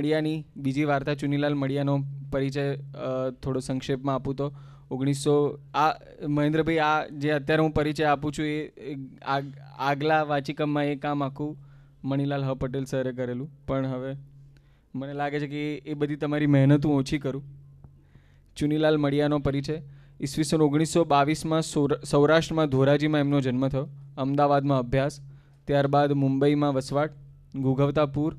મડિયાની, બીજી વાર્તા ચુનીલાલ મડિયાનો પરિચય થોડો સંક્ષેપમાં આપું તો. ઓગણીસો, આ, મહેન્દ્રભાઈ, આ જે અત્યારે હું પરિચય આપું છું એ એ આગ- આગલા વાચિકમમાં એ કામ આખું મણિલાલ હ. પટેલ સરે કરેલું. પણ હવે મને લાગે છે કે એ- બધી તમારી મહેનત હું ઓછી કરું. ચુનીલાલ મડિયાનો પરિચય. ઈસવીસન ઓગણીસો બાવીસમાં સૌરાષ્ટ્રમાં ધોરાજીમાં એમનો જન્મ થયો. અમદાવાદમાં અભ્યાસ. ત્યારબાદ મુંબઈમાં વસવાટ. ગુગવતા પૂર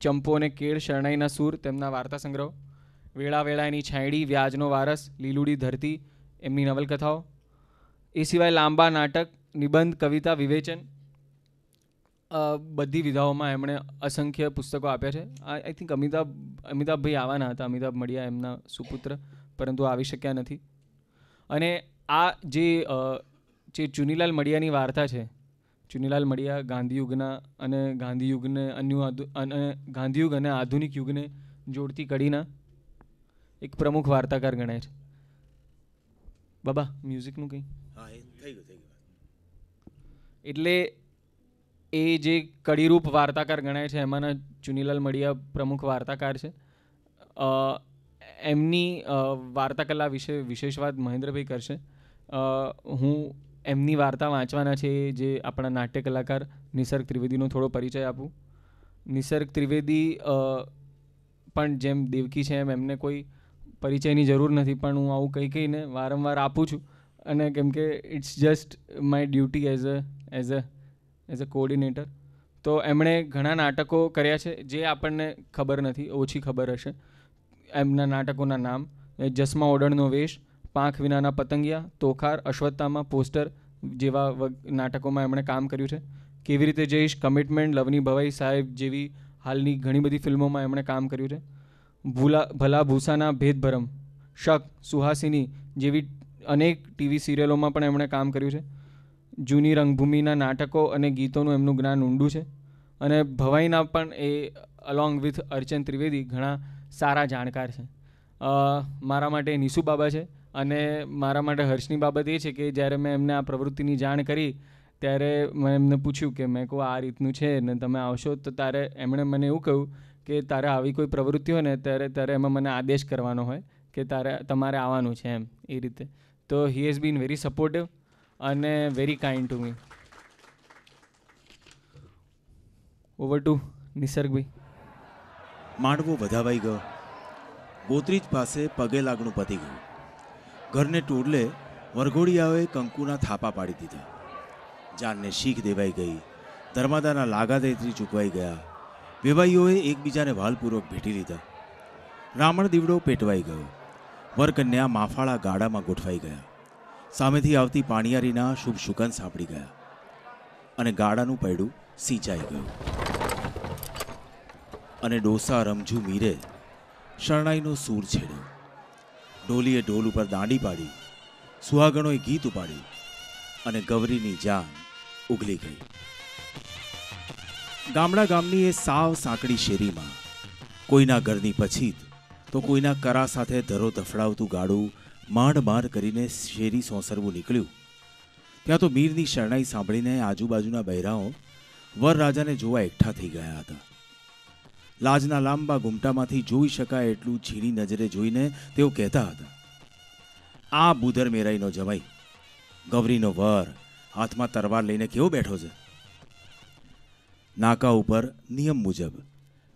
ચંપો અને કેળ શરણાઈના સૂર, તેમના વાર્તા સંગ્રહ. વેળા એની છાંયડી, વ્યાજનો વારસ, લીલુડી ધરતી, એમની નવલકથાઓ. એ સિવાય લાંબા નાટક, નિબંધ, કવિતા, વિવેચન બધી વિધાઓમાં એમણે અસંખ્ય પુસ્તકો આપ્યા છે. આઈ થિંક અમિતાભ, અમિતાભભાઈ આવવાના હતા, અમિતાભ મળ્યા એમના સુપુત્ર, પરંતુ આવી શક્યા નથી. અને આ જે જે ચુનીલાલ મડિયાની વાર્તા છે ચુનીલાલ મડિયા ગાંધીયુગના અને ગાંધીયુગને અન્ય અને ગાંધીયુગ અને આધુનિક યુગને જોડતી કડીના એક પ્રમુખ વાર્તાકાર ગણાય છે. બાબા મ્યુઝિકનું કંઈ? હા એ થઈ ગયું થઈ ગયું. એટલે એ જે કડીરૂપ વાર્તાકાર ગણાય છે એમાંના ચુનીલાલ મડિયા પ્રમુખ વાર્તાકાર છે. અ, એમની વાર્તાકલા વાર્તા કલા વિશે વિશેષ વાત મહેન્દ્રભાઈ કરશે. હું એમની વાર્તા વાંચવાના છે જે આપણા નાટ્ય કલાકાર નિસર્ગ ત્રિવેદીનો થોડો પરિચય આપું. નિસર્ગ ત્રિવેદી પણ જેમ દેવકી છે એમ એમને કોઈ પરિચયની જરૂર નથી, પણ હું આવું કંઈ કહીને વારંવાર આપું છું. અને કેમ કે it's just my duty as a as a as a coordinator તો એમણે ઘણા નાટકો કર્યા છે જે આપણને ખબર નથી, ઓછી ખબર હશે. એમના નાટકોના નામ જસમા ઓડણનો વેશ પાંખ વિનાના પતંગિયા, તોખાર, અશ્વત્થામાં, પોસ્ટર જેવા નાટકોમાં એમણે કામ કર્યું છે. કેવી રીતે જઈશ કમિટમેન્ટ લવની ભવાઈ સાહેબ જેવી હાલની ઘણી બધી ફિલ્મોમાં એમણે કામ કર્યું છે. ભૂલા, ભલા ભૂસાના ભેદભરમ, શક, સુહાસિની જેવી અનેક ટીવી સિરિયલોમાં પણ એમણે કામ કર્યું છે. જૂની રંગભૂમિના નાટકો અને ગીતોનું એમનું જ્ઞાન ઊંડું છે. અને ભવાઈના પણ એ અલોંગ વિથ અર્ચન ત્રિવેદી, ઘણા સારા જાણકાર છે. મારા માટે નિશુ બાબા છે. અને મારા માટે હર્ષની બાબત એ છે કે જ્યારે મેં એમને આ પ્રવૃત્તિની જાણ કરી, ત્યારે મેં એમને પૂછ્યું કે મેં કહું, આ રીતનું છે ને તમે આવશો? તો તારે એમણે મને એવું કહ્યું કે તારે આવી કોઈ પ્રવૃત્તિ હોય ને, ત્યારે ત્યારે એમાં મને આદેશ કરવાનો હોય કે તારે, તમારે આવવાનું છે એમ, એ રીતે. તો he has been very supportive અને very kind to me over to નિસર્ગભાઈ માંડવો વધાવાઈ ગયો. ગોત્રીજ પાસે પગે લાગણું પતી ગયું. ઘરને ટોડલે વરઘોડિયાઓએ કંકુના થાપા પાડી દીધા. જાનને શીખ દેવાઈ ગઈ. ધર્માદાના લાગાદેત્રી ચૂકવાઈ ગયા. વેવાઈઓએ એકબીજાને વાલપૂર્વક ભેટી લીધા. રામણ દીવડો પેટવાઈ ગયો. વરકન્યા માફાળા ગાડામાં ગોઠવાઈ ગયા. સામેથી આવતી પાણીયારીના શુભ સુગંધ સાંભળી ગયા. અને ગાડાનું પૈડું સિંચાઈ ગયું. અને ડોસા રમઝુ મીરે શરણાઈનો સૂર છેડ્યો. ઢોલીએ ઢોલ ઉપર દાંડી પાડી, સુહાગણોએ ગીત ઉપાડ્યું અને ગૌરીની જાન ઉગલી ગઈ. ગામડા ગામની એ સાવ સાંકડી શેરીમાં કોઈના ઘરની પછી તો કોઈના કરા સાથે ધરો ધફડાવતું ગાડું માંડ માંડ કરીને શેરી સોંસરવું નીકળ્યું. ત્યાં તો મીરની શરણાઈ સાંભળીને આજુબાજુના બહેરાઓ વરરાજાને જોવા એકઠા થઈ ગયા હતા. લાજના લાંબા ગુમટામાંથી જોઈ શકાય એટલું ઝીણી નજરે જોઈને તેઓ કહેતા હતા, આ બુધર મેરાઈનો જમાઈ. ગૌરીનો વર હાથમાં તરવાર લઈને કેવો બેઠો છે? નાકા ઉપર નિયમ મુજબ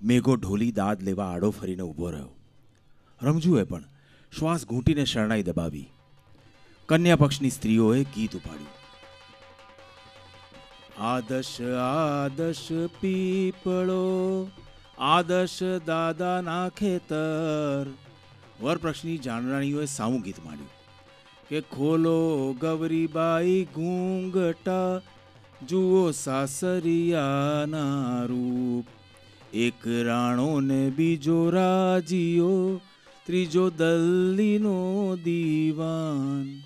મેઘો ઢોલી દાદ લેવા આડો ફરીને ઊભો રહ્યો. રમજુએ પણ શ્વાસ ઘૂંટીને શરણાઈ દબાવી. કન્યા પક્ષની સ્ત્રીઓએ ગીત ઉપાડ્યું. આદશ આદશ પીપળો આદશ દાદાના ખેતર. વરપ્રક્ષની જાનરાણીઓએ સામું ગીત માંડ્યું કે ખોલો ગૌરીબાઈ ઘૂંઘટા, જુઓ સાસરિયાના રૂપ. એક રાણો ને બીજો રાજીઓ, ત્રીજો દલ્લીનો દીવાન.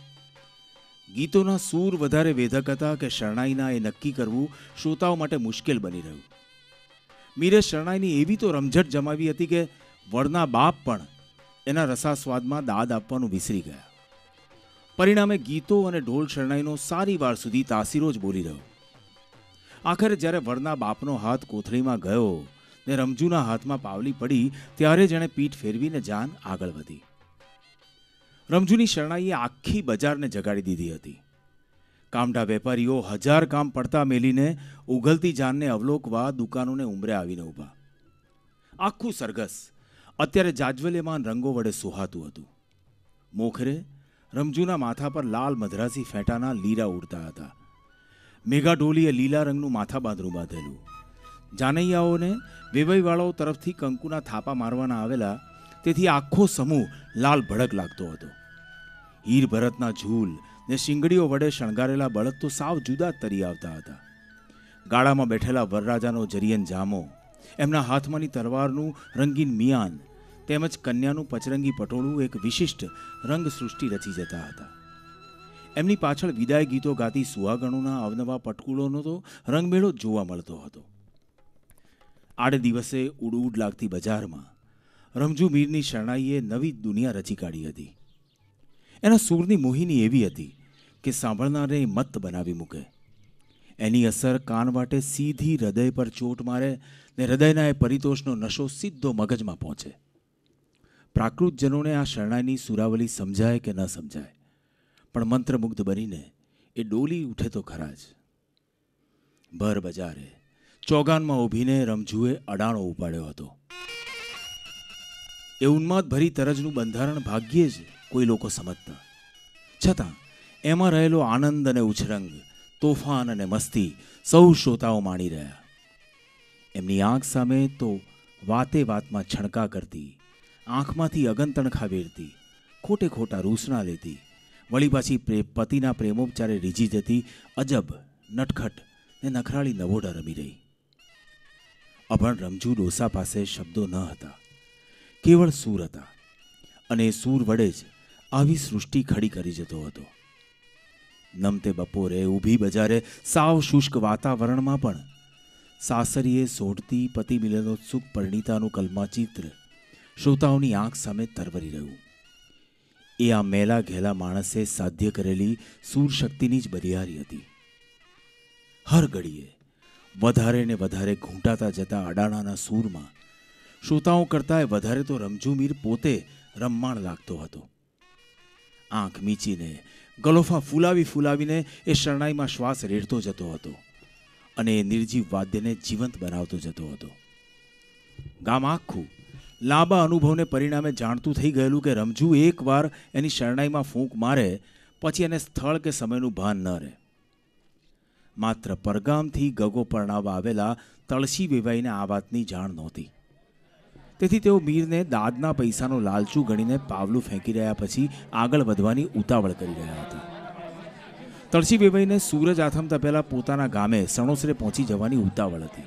ગીતોના સૂર વધારે વેધક હતા કે શરણાઈના એ નક્કી કરવું શ્રોતાઓ માટે મુશ્કેલ બની રહ્યું. મીરે શરણાઈની એવી તો રમઝટ જમાવી હતી કે વડના બાપ પણ એના રસાસ્વાદમાં દાદ આપવાનું વિસરી ગયા. પરિણામે ગીતો અને ઢોલ શરણાઈનો સારી વાર સુધી તાસીરો જ બોલી રહ્યો. આખરે જ્યારે વડના બાપનો હાથ કોથળીમાં ગયો ને રમજુના હાથમાં પાવલી પડી, ત્યારે જેણે પીઠ ફેરવીને જાન આગળ વધી. રમજુની શરણાઈએ આખી બજારને જગાડી દીધી હતી. કામડા વેપારીઓ હજાર કામ પડતા મેલીને ઉઘલતી જાનને અવલોકવા દુકાનોને ઉમરે આવીને ઊભા. આખું સરઘસ અત્યારે જાજવલ્યમાન રંગો વડે સુહાતું હતું. મોખરે રમજુના માથા પર લાલ મધરાસી ફેંટાના લીરા ઉડતા હતા. મેઘાઢોલીએ લીલા રંગનું માથા બાંધરું બાંધેલું. જાનૈયાઓને વેવાઈવાળાઓ તરફથી કંકુના થાપા મારવાના આવેલા, તેથી આખો સમૂહ લાલ ભડક લાગતો હતો. હીર ભરતના ઝૂલ ને શિંગડીઓ વડે શણગારેલા બળદ તો સાવ જુદા તરી આવતા હતા. ગાળામાં બેઠેલા વરરાજાનો જરિયન જામો, એમના હાથમાંની તરવારનું રંગીન મિયાન, તેમજ કન્યાનું પચરંગી પટોળું એક વિશિષ્ટ રંગ સૃષ્ટિ રચી જતા હતા. એમની પાછળ વિદાય ગીતો ગાતી સુહાગણોના અવનવા પટકુળોનો તો રંગમેળો જોવા મળતો હતો. આડે દિવસે ઉડ લાગતી બજારમાં રમજુ મીરની શરણાઈએ નવી દુનિયા રચી કાઢી હતી. એના સૂરની મોહિની એવી હતી કે સાંભળનારને મત બનાવી મૂકે. એની અસર કાન વાટે સીધી હૃદય પર ચોટ મારે ને હૃદયના એ પરિતોષનો નશો સીધો મગજમાં પહોંચે. પ્રાકૃતજનોને આ શરણાઈની સુરાવલી સમજાય કે ન સમજાય? પણ મંત્રમુગ્ધ બનીને એ ડોલી ઉઠે તો ખરા જ. ભર બજારે, ચોગાનમાં ઊભીને રમજુએ અડાણો ઉપાડ્યો હતો. એ ઉન્માદ ભરી તરજનું બંધારણ ભાગ્યે જ કોઈ લોકો સમજતા. છતાં એમાં રહેલો આનંદ અને ઉછરંગ, તોફાન અને મસ્તી સૌ શ્રોતાઓ માણી રહ્યા. એમની આંખ સામે તો વાતે વાતમાં છણકા કરતી, આંખમાંથી અગનતણખા વેરતી ખોટે ખોટા રૂસણા લેતી, વળી પાછી પતિના પ્રેમોપચારે રીઝી જતી, અજબ, નટખટ ને નખરાળી નવોડા રમી રહી. અભણ રમજુ ડોસા પાસે શબ્દો ન હતા. કેવળ સૂર હતા અને સૂર વડે જ આવી સૃષ્ટિ ખડી કરી જતો હતો. નમતે બપોરે ઊભી બજારે સાવ શુષ્ક વાતાવરણમાં પણ સાસરીએ સોઢતી પતિ મિલનોત્સુક પરિણીતાનું કલ્માચિત્ર શ્રોતાઓની આંખ સામે તરવરી રહ્યું. એ આ મેલા ઘેલા માણસે સાધ્ય કરેલી શક્તિની જ બરિયારી હતી. હર ઘડીએ વધારે ને વધારે ઘૂંટાતા જતા અડાણાના સૂરમાં શ્રોતાઓ કરતાંય વધારે તો રમજુમીર પોતે રમમાણ લાગતો હતો. આંખ મીચીને ગલોફા ફૂલાવી ફૂલાવીને એ શરણાઈમાં શ્વાસ રેડતો જતો હતો અને એ નિર્જીવ વાદ્યને જીવંત બનાવતો જતો હતો. ગામ આખું લાંબા અનુભવને પરિણામે જાણતું થઈ ગયેલું કે રમજુ એકવાર એની શરણાઈમાં ફૂંક મારે, પછી એને સ્થળ કે સમયનું ભાન ન રહે. માત્ર પરગામથી ગગો પરણાવવા આવેલા તળસી વેવાઈને આ વાતની જાણ નહોતી. તેથી તેઓ મીરને દાદના પૈસાનો લાલચું ગણીને પાવલું ફેંકી રહ્યા પછી આગળ વધવાની ઉતાવળ કરી રહ્યા હતા. તળસી વેવાઈને સૂરજ આથમતા પહેલાં પોતાના ગામે સણોસરે પહોંચી જવાની ઉતાવળ હતી.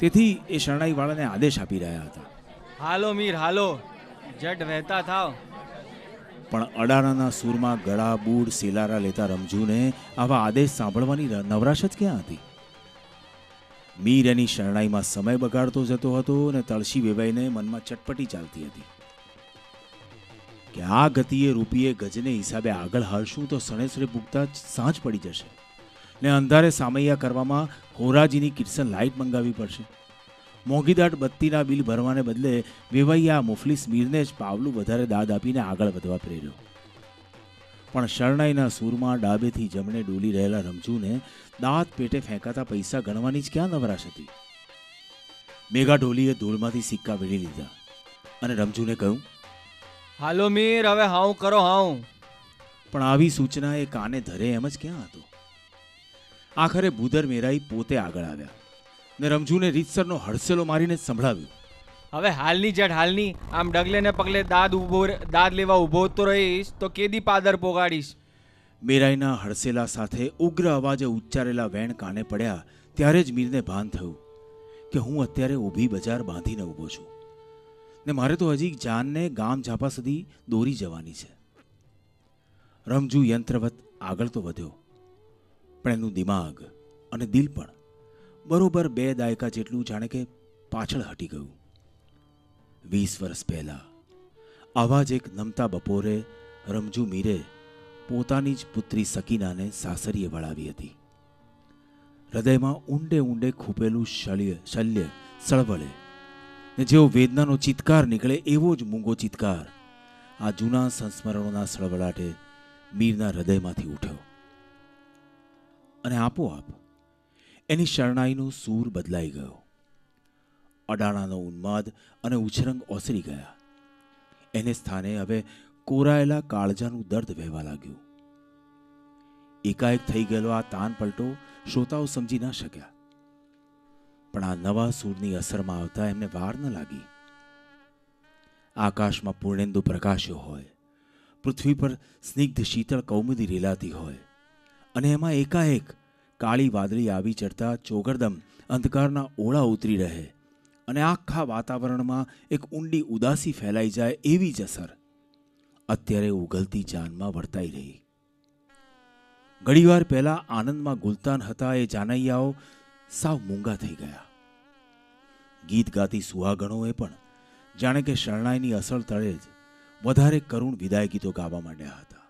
તેથી એ શરણાઈવાળાને આદેશ આપી રહ્યા હતા. હાલો મીર હાલો. જટ વહેતા થાવ. પણ અડાણાના સૂરમાં ગળા બૂડ સેલારા લેતા રમજુને આવા આદેશ સાંભળવાની નવરાશ જ ક્યાં હતી? મીર એની શરણાઈમાં સમય બગાડતો જતો હતો અને તળસી વેવાઈને મનમાં ચટપટી ચાલતી હતી. કે આ ગતિએ રૂપિયે ગજને હિસાબે આગળ હાલશું તો સણેસરે પૂગતા સાંજ પડી જશે. ને અંધારે સામૈયા કરવામાં હોરાજીની કિર્સન લાઇટ મંગાવવી પડશે. મોંઘીદાટ બત્તીના બિલ ભરવાને બદલે વેવાઈએ આ મુફલીસ મીરને જ પાવલું વધારે દાદ આપીને આગળ વધવા પ્રેર્યો. પણ શરણાઈના સૂરમાં ડાબેથી જમણે ડોલી રહેલા રમજુને દાંત પેટે ફેંકાતા પૈસા ગણવાની જ ક્યાં નવરાશ હતી? મેઘા ઢોલીએ ધૂળમાંથી સિક્કા વેળી લીધા અને રમજુને કહ્યું હાલો મીર હવે હાઉ કરો હાઉ. પણ આવી સૂચના એ કાને ધરે એમ જ ક્યાં હતો? આખરે ભૂદર મેરાઈ પોતે આગળ આવ્યા ને રમજુને રીતસરનો હડસેલો મારીને સંભળાવ્યું. હવે હાલની જટ હાલની, આમ ડગલે ને પગલે દાદ રે- દાદ લેવા ઊભો તો રહીશ, તો કેદી પાદર પોગાડીશ? મેરાઈના હડસેલા સાથે ઉગ્ર અવાજે ઉચ્ચારેલા વેણ કાને પડ્યા, ત્યારે જ મીરને ભાન થયું કે હું અત્યારે ઊભી બજાર બાંધીને ઊભો છું. ને મારે તો હજી જાનને ગામ ઝાપા સુધી દોરી જવાની છે. રમજુ યંત્રવત આગળ તો વધ્યો. પણ એનું દિમાગ અને દિલ પણ બરોબર બે દાયકા જેટલું જાણે કે પાછળ હટી ગયું. વીસ વર્ષ પહેલા. આવા જ એક નમતા બપોરે રમજુ મીરે પોતાની જ પુત્રી સકીનાને સાસરીએ વળાવી હતી. હૃદયમાં ઊંડે ઊંડે ખૂપેલું શલ્ય શલ્ય, સળવળે ને જેવો વેદનાનો ચિત્કાર નીકળે એવો જ મૂંગો ચિત્કાર આ જૂના સંસ્મરણોના સળવળાટે મીરના હૃદયમાંથી ઉઠ્યો. અને આપોઆપ એની શરણાઈનો સૂર બદલાઈ ગયો. અડાણાનો ઉન્માદ અને ઉછરંગ ઓસરી ગયા. એને સ્થાને હવે કોરાયેલા કાળજાનું દર્દ વહેવા લાગ્યું. એકાએક થઈ ગયેલો આ તાન પલટો શ્રોતાઓ સમજી ન શક્યા. પણ આ નવા સૂરની અસરમાં આવતા એમને વાર ન લાગી. આકાશમાં પૂર્ણેન્દુ પ્રકાશ્યો હોય. પૃથ્વી પર સ્નિગ્ધ શીતળ કૌમુદી રેલાતી હોય. અને એમાં એકાએક કાળી વાદળી આવી ચડતા ચોગરદમ અંધકારના ઓળા ઉતરી રહે. અને આખા વાતાવરણમાં એક ઊંડી ઉદાસી ફેલાઈ જાય એવી જ અસર અત્યારે ઉગલતી જાનમાં વર્તાઈ રહી. ઘડીવાર પહેલા આનંદમાં ગુલતાન હતા એ જાનૈયાઓ સાવ મૂંગા થઈ ગયા. ગીત ગાતી સુહાગણોએ પણ જાણે કે શરણાઈની અસર તળે જ વધારે કરુણ વિદાય ગીતો ગાવા માંડ્યા હતા.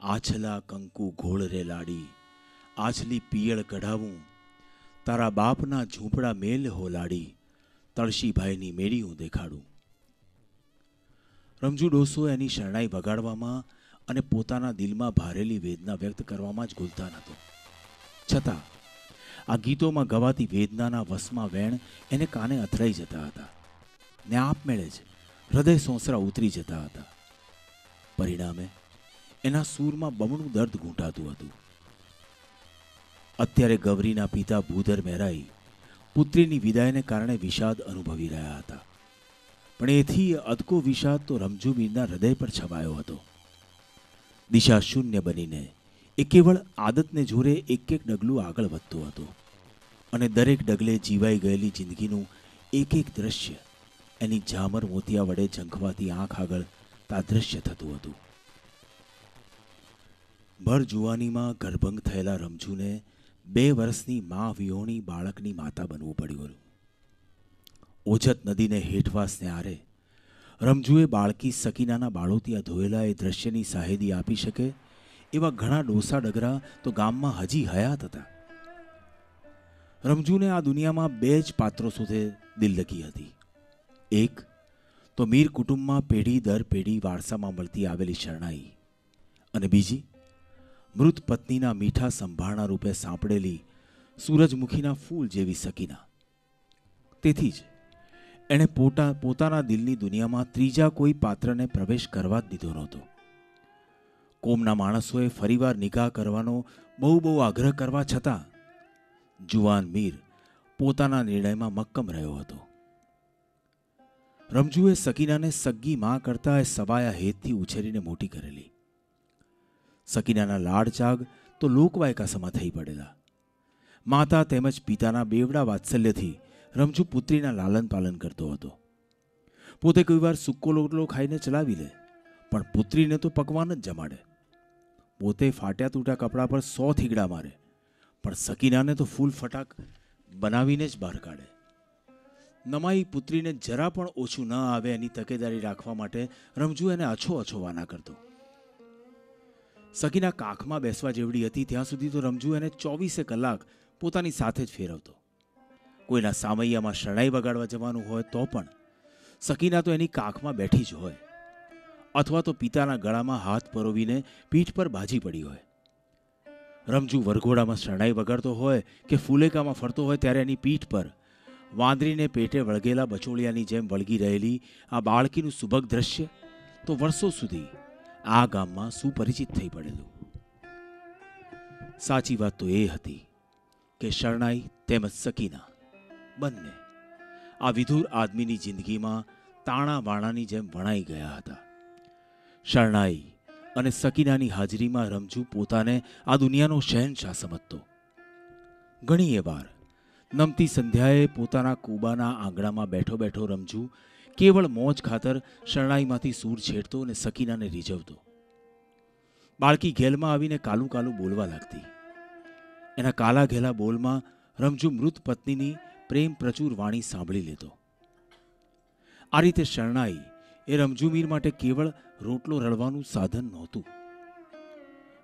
આછલા કંકુ ઘોળ રે લાડી આછલી પિયળ કઢાવું તારા બાપના ઝૂંપડા મેલ હોલાડી, તળશીભાઈની મેળી હું દેખાડું. રમજુ ડોસો એની શરણાઈ વગાડવામાં અને પોતાના દિલમાં ભારેલી વેદના વ્યક્ત કરવામાં જ ભૂલતા નહોતો. છતાં, આ ગીતોમાં ગવાતી વેદનાના વસમાં વેણ એને કાને અથડાઈ જતા હતા. ને આપમેળે જ હૃદય સોંસરા ઉતરી જતા હતા. પરિણામે, એના સૂરમાં બમણું દર્દ ઘૂંટાતું હતું. અત્યારે ગૌરીના પિતા ભૂધર મહેરાઈ પુત્રીની વિદાયને કારણે વિષાદ અનુભવી રહ્યા હતા. પણ એથી અદકો વિષાદ તો રમજુબીરના હૃદય પર છવાયો હતો. દિશા શૂન્ય બનીને એ કેવળ આદતને જોરે એક એક ડગલું આગળ વધતો હતો અને દરેક ડગલે જીવાઈ ગયેલી જિંદગીનું એક એક દ્રશ્ય એની ઝામર મોતિયા વડે ઝંખવાતી આંખ આગળ તાદ્રશ્ય થતું હતું. ભર જુવાનીમાં ગર્ભંગ થયેલા રમજુને બે વર્ષની મા વિહોણી બાળકની માતા બનવું પડ્યું ઓજત નદીને હેઠવાસને આરે રમજુએ બાળકી સકીનાના બાળોતિયા ધોયેલા એ દ્રશ્યની સાહેદી આપી શકે એવા ઘણા ડોસા ડગરા તો ગામમાં હજી હયાત હતા. રમજુને આ દુનિયામાં બે જ પાત્રો સુધી દિલ લગી હતી. એક, તો મીર કુટુંબમાં પેઢી દર પેઢી વારસામાં મળતી આવેલી શરણાઈ અને બીજી મૃત પત્નીના મીઠા સંભાળના રૂપે સાંપડેલી સૂરજમુખીના ફૂલ જેવી સકીના. તેથી જ એણે પોતા પોતાના દિલની દુનિયામાં ત્રીજા કોઈ પાત્રને પ્રવેશ કરવા જ દીધો નહોતો. કોમના માણસોએ ફરીવાર નિકાહ કરવાનો બહુ બહુ આગ્રહ કરવા છતાં જુવાન મીર પોતાના નિર્ણયમાં મક્કમ રહ્યો હતો. રમજુએ સકીનાને સગ્ગી માં કરતા એ સવાયા હેતથી ઉછેરીને મોટી કરેલી. સકીનાના લાડચાગ તો લોકવાયકાસમાં થઈ પડેલા. માતા તેમજ પિતાના બેવડા વાત્સલ્યથી રમજુ પુત્રીના લાલન પાલન કરતો હતો. પોતે કોઈવાર સુક્કો લોટલો ખાઈને ચલાવી લે, પણ પુત્રીને તો પકવાન જ જમાડે. પોતે ફાટ્યા તૂટા કપડા પર સો થીગડા મારે, પણ સકીનાને તો ફૂલ ફટાક બનાવીને જ બહાર કાઢે. નમાઈ પુત્રીને જરા પણ ઓછું ન આવે એની તકેદારી રાખવા માટે રમજુ એને અછો અછો વાના કરતો. સકીના કાખમાં બેસવા જેવડી હતી, ત્યાં સુધી તો રમજુ એને ચોવીસે કલાક પોતાની સાથે જ ફેરવતો. કોઈના સામૈયામાં શરણાઈ વગાડવા જવાનું હોય તો પણ સકીના તો એની કાખમાં બેઠી જ હોય. અથવા તો પિતાના ગળામાં હાથ પરોવીને પીઠ પર બાજી પડી હોય. રમજુ વરઘોડામાં શરણાઈ વગાડતો હોય કે ફૂલેકામાં ફરતો હોય ત્યારે એની પીઠ પર વાંદરીને પેટે વળગેલા બચોળિયાની જેમ વળગી રહેલી આ બાળકીનું સુભગ દ્રશ્ય તો વર્ષો સુધી આ ગામમાં સુપરિચિત થઈ પડેલું. સાચી વાત તો એ હતી કે શરણાઈ તેમજ સકીના બંને આ વિધુર આદમીની જિંદગીમાં તાણા વાણાની જેમ વણાઈ ગયા હતા. શરણાઈ અને સકીનાની હાજરીમાં રમજુ પોતાને આ દુનિયાનો શહેનશાહ સમજતો. ઘણીએ વાર નમતી સંધ્યાએ પોતાના કુબાના આંગણામાં બેઠો બેઠો રમજુ કેવળ મોજ ખાતર શરણાઈમાંથી સૂર છેડતો અને સકીનાને રીઝવતો. બાળકી ઘેલમાં આવીને કાલું કાલું બોલવા લાગતી. એના કાલા ઘેલા બોલમાં રમજુ મૃત પત્નીની પ્રેમ પ્રચુર વાણી સાંભળી લેતો. આ રીતે શરણાઈ એ રમજુમીર માટે કેવળ રોટલો રળવાનું સાધન નહોતું.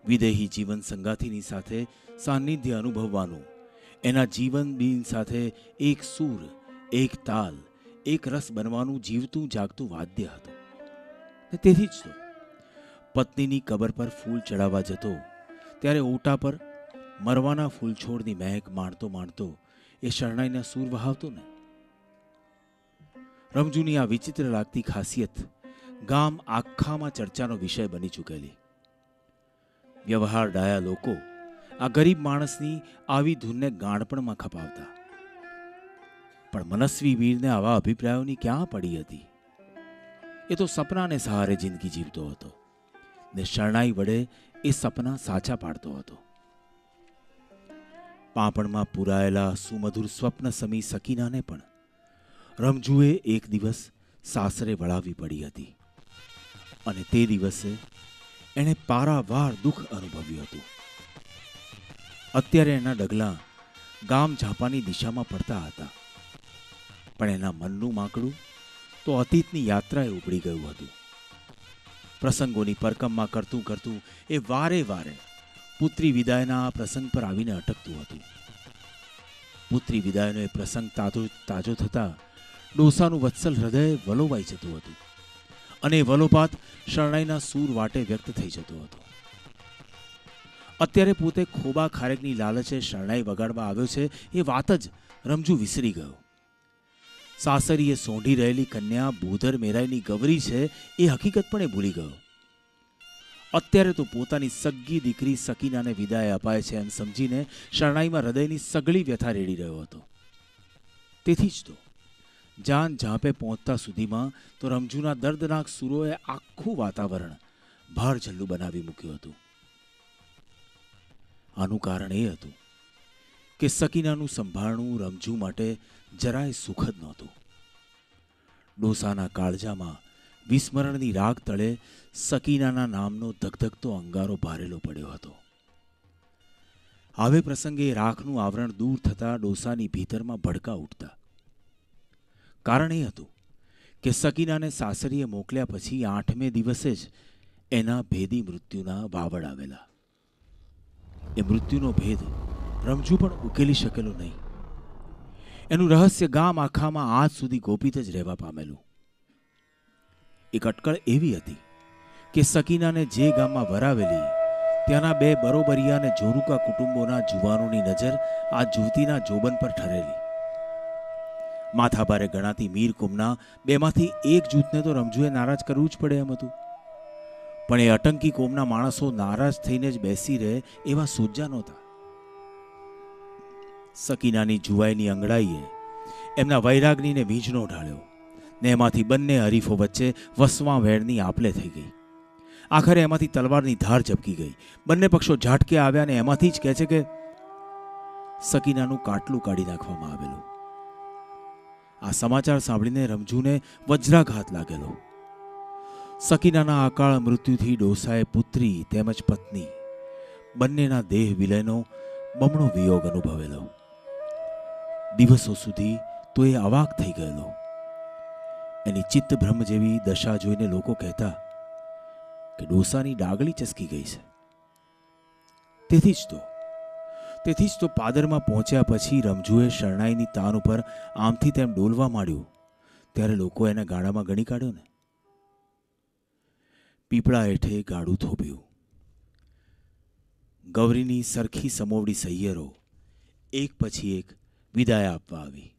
વિદેહી જીવન સંગાથીની સાથે સાનિધ્ય અનુભવવાનું, એના જીવન બિન સાથે એક સૂર, એક તાલ એક રસ બનવાનું જીવતું જાગતું વાદ્ય હતું. તેથી જ તો પત્નીની કબર પર ફૂલ ચડાવવા જતો, ત્યારે ઓટા પર મરવાના ફૂલ છોડની મહેક માણતો માણતો એ શરણાઈના સૂર વહાવતો ને. રમજુની આ વિચિત્ર લાગતી ખાસિયત ગામ આખામાં ચર્ચાનો વિષય બની ચૂકેલી. વ્યવહાર ડાયા લોકો આ ગરીબ માણસની આવી ધૂનને ગાણપણમાં ખપાવતા. પણ મનસ્વી વીરને આવા અભિપ્રાયોની ક્યાં પડી હતી? એ તો સપનાને સહારે જિંદગી જીવતો હતો ને શરણાઈ વડે એ સપના સાચા પાડતો હતો. પાપણમાં પૂરાયેલા સુમધુર સ્વપ્ન સમી સકીનાને પણ રમજુએ એક દિવસ સાસરે વળાવી પડી હતી અને તે દિવસે એણે પારાવાર દુઃખ અનુભવ્યું હતું. અત્યારે એના ડગલા ગામ ઝાપાની દિશામાં પડતા હતા. પણ એના મનનું માકડું તો અતીતની યાત્રાએ ઉપડી ગયું હતું. પ્રસંગોની પરકમમાં કરતું કરતું એ વારે વારે પુત્રી વિદાયના આ પ્રસંગ પર આવીને અટકતું હતું. પુત્રી વિદાયનો એ પ્રસંગ તાજો તાજો થતા ડોસાનું વત્સલ હૃદય વલોવાઈ જતું હતું અને વલોપાત શરણાઈના સૂર વાટે વ્યક્ત થઈ જતો હતો. અત્યારે પોતે ખોબા ખારેકની લાલચે શરણાઈ વગાડવા આવ્યો છે એ વાત જ રમજુ વિસરી ગયો. સાસરીએ સોંઢી રહેલી કન્યા ભૂધર મેરાઈની ગવરી છે એ હકીકત પણ એ ભૂલી ગયો. અત્યારે તો પોતાની સગ્ગી દીકરી સકીનાને વિદાય અપાય છે એમ સમજીને શરણાઈમાં હૃદયની સગળી વ્યથા રેડી રહ્યો હતો. તેથી જ તો જાન ઝાંપે પહોંચતા સુધીમાં તો રમજુના દર્દનાક સુરોએ આખું વાતાવરણ ભાર જલ્લું બનાવી મૂક્યું હતું. આનું કારણ એ હતું કે સકીનાનું સંભાળણું રમજુ માટે જરાય સુખદ નહોતું. ડોસાના કાળજામાં વિસ્મરણની રાગ તળે સકીનાના નામનો ધગધગતો અંગારો ભારેલો પડ્યો હતો. આવે પ્રસંગે રાખનું આવરણ દૂર થતા ડોસાની ભીતરમાં ભડકા ઉઠતા. કારણ એ હતું કે સકીનાને સાસરીએ મોકલ્યા પછી આઠમે દિવસે જ એના ભેદી મૃત્યુના વાવડ આવેલા. એ મૃત્યુનો ભેદ રમજુ પણ ઉકેલી શકેલો નહીં. એનું રહસ્ય ગામ આખામાં આજ સુધી ગોપિત જ રહેવા પામેલું. એક અટકળ એવી હતી કે સકીનાને જે ગામમાં વરાવેલી, ત્યાંના બે બરોબરિયા અને જોરુકા કુટુંબોના જુવાનોની નજર આ યુવતીના જોબન પર ઠરેલી. માથાભારે ગણાતી મીર કુમના બેમાંથી એક જૂથને તો રમજુએ નારાજ કરવું જ પડે એમ હતું. પણ એ અટંકી કોમના માણસો નારાજ થઈને જ બેસી રહે એવા સોજા નહોતા. સકીનાની જુવાઈની અંગડાઈએ એમના વૈરાગનીને વીજનો ઢાળ્યો ને એમાંથી બંને હરીફો વચ્ચે વસવા વેણની આપલે થઈ ગઈ. આખરે એમાંથી તલવારની ધાર ઝબકી ગઈ. બંને પક્ષો ઝાટકે આવ્યા ને એમાંથી જ કહે છે કે, સકીનાનું કાટલું કાઢી નાખવામાં આવેલું. આ સમાચાર સાંભળીને રમજુને વજ્રાઘાત લાગેલો. સકીનાના અકાળ મૃત્યુથી ડોસાએ પુત્રી તેમજ પત્ની બંનેના દેહ વિલયનો બમણો વિયોગ અનુભવેલો. દિવસો સુધી તો એ અવાક થઈ ગયેલો. એની ચિત્ત ભ્રમ જેવી દશા જોઈને લોકો કહેતા, કે ડોસાની ડાગળી ચસકી ગઈ છે. તેથી જ તો, તેથી જ તો પાદરમાં પહોંચ્યા પછી રમજુએ શરણાઈની તાન ઉપર આમથી તેમ ડોલવા માંડ્યું. ત્યારે લોકો એને ગાડામાં ગણી કાઢ્યો ને. પીપળા હેઠે ગાડું થોભ્યું. ગૌરીની સરખી સમોવડી સૈયરો એક પછી એક વિદાય આપવા આવી.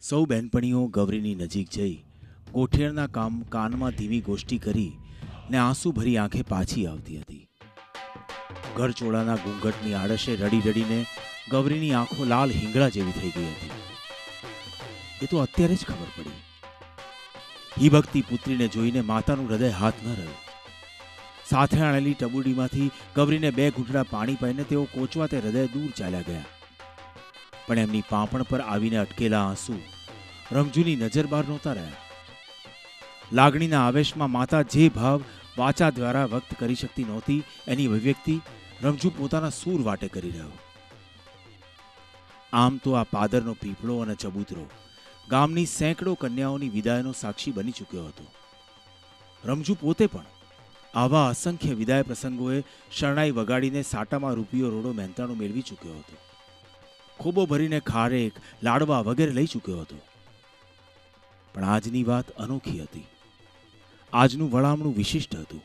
સૌ બહેનપણીઓ ગૌરીની નજીક જઈ ગોઠિયણના કામ કાનમાં ધીમી ગોષ્ઠી કરી ને આંસુ ભરી આંખે પાછી આવતી હતી. ઘરચોળાના ઘૂંઘટની આડશે રડી રડીને ગૌરીની આંખો લાલ હિંગળા જેવી થઈ ગઈ હતી. એ તો અત્યારે જ ખબર પડી. હિભક્તિ પુત્રીને જોઈને માતાનું હૃદય હાથ ન રહ્યું. સાથે આણેલી ટબુડીમાંથી ગૌરીને બે ઘૂંટડા પાણી પાઈને તેઓ કોચવા તે હૃદય દૂર ચાલ્યા ગયા. પણ એમની પાંપણ પર આવીને અટકેલા આંસુ રમજુની નજર બહાર નહોતા રહ્યા. લાગણીના આવેશમાં માતા જે ભાવ વાચા દ્વારા વ્યક્ત કરી શકતી નહોતી, એની અભિવ્યક્તિ, રમજુ પોતાના સૂર વાટે કરી રહ્યો. આમ તો આ પાદરનો પીપળો અને ચબૂતરો ગામની સેંકડો કન્યાઓની વિદાયનો સાક્ષી બની ચૂક્યો હતો. રમજુ પોતે પણ આવા અસંખ્ય વિદાય પ્રસંગોએ શરણાઈ વગાડીને સાટામાં રૂપિયો રોડો મહેનતાણું મેળવી ચૂક્યો હતો. ખોબો ભરીને ખારેક લાડવા વગેરે લઈ ચૂક્યો હતો. પણ આજની વાત અનોખી હતી. આજનું વળામણું વિશિષ્ટ હતું.